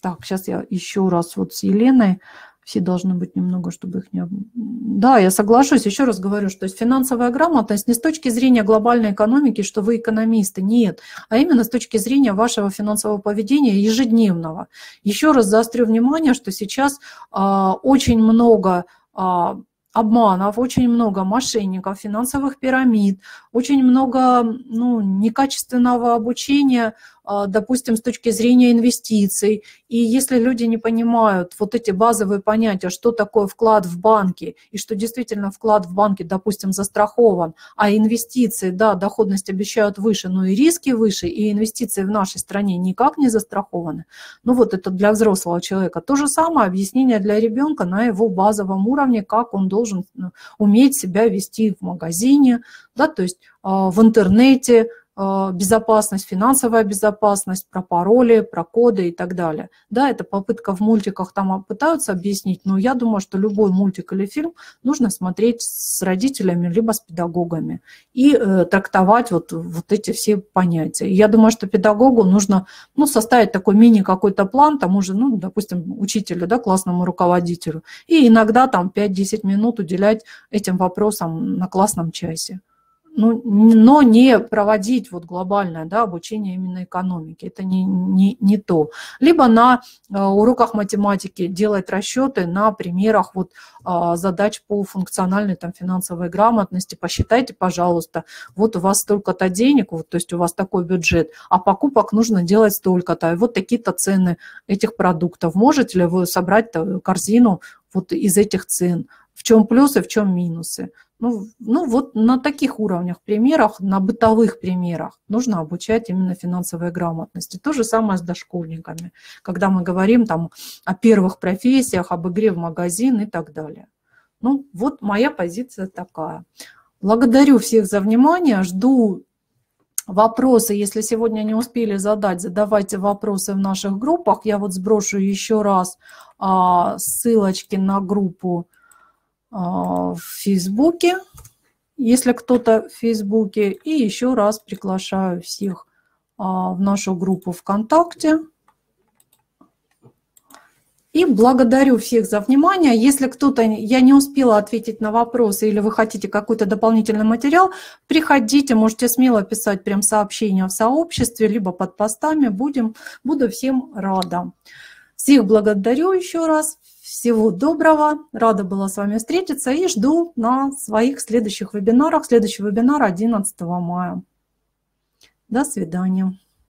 Так, сейчас я еще раз вот с Еленой. Все должны быть немного, чтобы их не... Да, я соглашусь, еще раз говорю, что есть финансовая грамотность не с точки зрения глобальной экономики, что вы экономисты, нет, а именно с точки зрения вашего финансового поведения ежедневного. Еще раз заострю внимание, что сейчас а, очень много а, обманов, очень много мошенников, финансовых пирамид, очень много ну, некачественного обучения допустим, с точки зрения инвестиций. И если люди не понимают вот эти базовые понятия, что такое вклад в банке, и что действительно вклад в банке, допустим, застрахован, а инвестиции, да, доходность обещают выше, но и риски выше, и инвестиции в нашей стране никак не застрахованы. Ну вот это для взрослого человека. То же самое объяснение для ребенка на его базовом уровне, как он должен ну, уметь себя вести в магазине, да, то есть а, в интернете, а, безопасность, финансовая безопасность, про пароли, про коды и так далее. Да, это попытка в мультиках там пытаются объяснить, но я думаю, что любой мультик или фильм нужно смотреть с родителями либо с педагогами и э, трактовать вот, вот эти все понятия. Я думаю, что педагогу нужно ну, составить такой мини какой-то план тому же, ну, допустим, учителю, да, классному руководителю, и иногда там 5-10 минут уделять этим вопросам на классном часе ну, но не проводить вот глобальное да, обучение именно экономики. Это не, не, не то. Либо на э, уроках математики делать расчеты на примерах вот, а, задач по функциональной там, финансовой грамотности. Посчитайте, пожалуйста, вот у вас столько-то денег, вот, то есть у вас такой бюджет, а покупок нужно делать столько-то, и вот такие-то цены этих продуктов. Можете ли вы собрать корзину вот из этих цен? В чем плюсы, в чем минусы? Ну, ну вот на таких уровнях, примерах, на бытовых примерах нужно обучать именно финансовой грамотности. То же самое с дошкольниками, когда мы говорим там о первых профессиях, об игре в магазин и так далее. Ну вот моя позиция такая. Благодарю всех за внимание, жду вопросы. Если сегодня не успели задать, задавайте вопросы в наших группах. Я вот сброшу еще раз а, ссылочки на группу в Фейсбуке, если кто-то в Фейсбуке. И еще раз приглашаю всех а, в нашу группу ВКонтакте. И благодарю всех за внимание. Если кто-то, я не успела ответить на вопросы или вы хотите какой-то дополнительный материал, приходите, можете смело писать прям сообщения в сообществе, либо под постами. Будем, буду всем рада. Всех благодарю еще раз. Всего доброго. Рада была с вами встретиться и жду на своих следующих вебинарах. Следующий вебинар 11 мая. До свидания.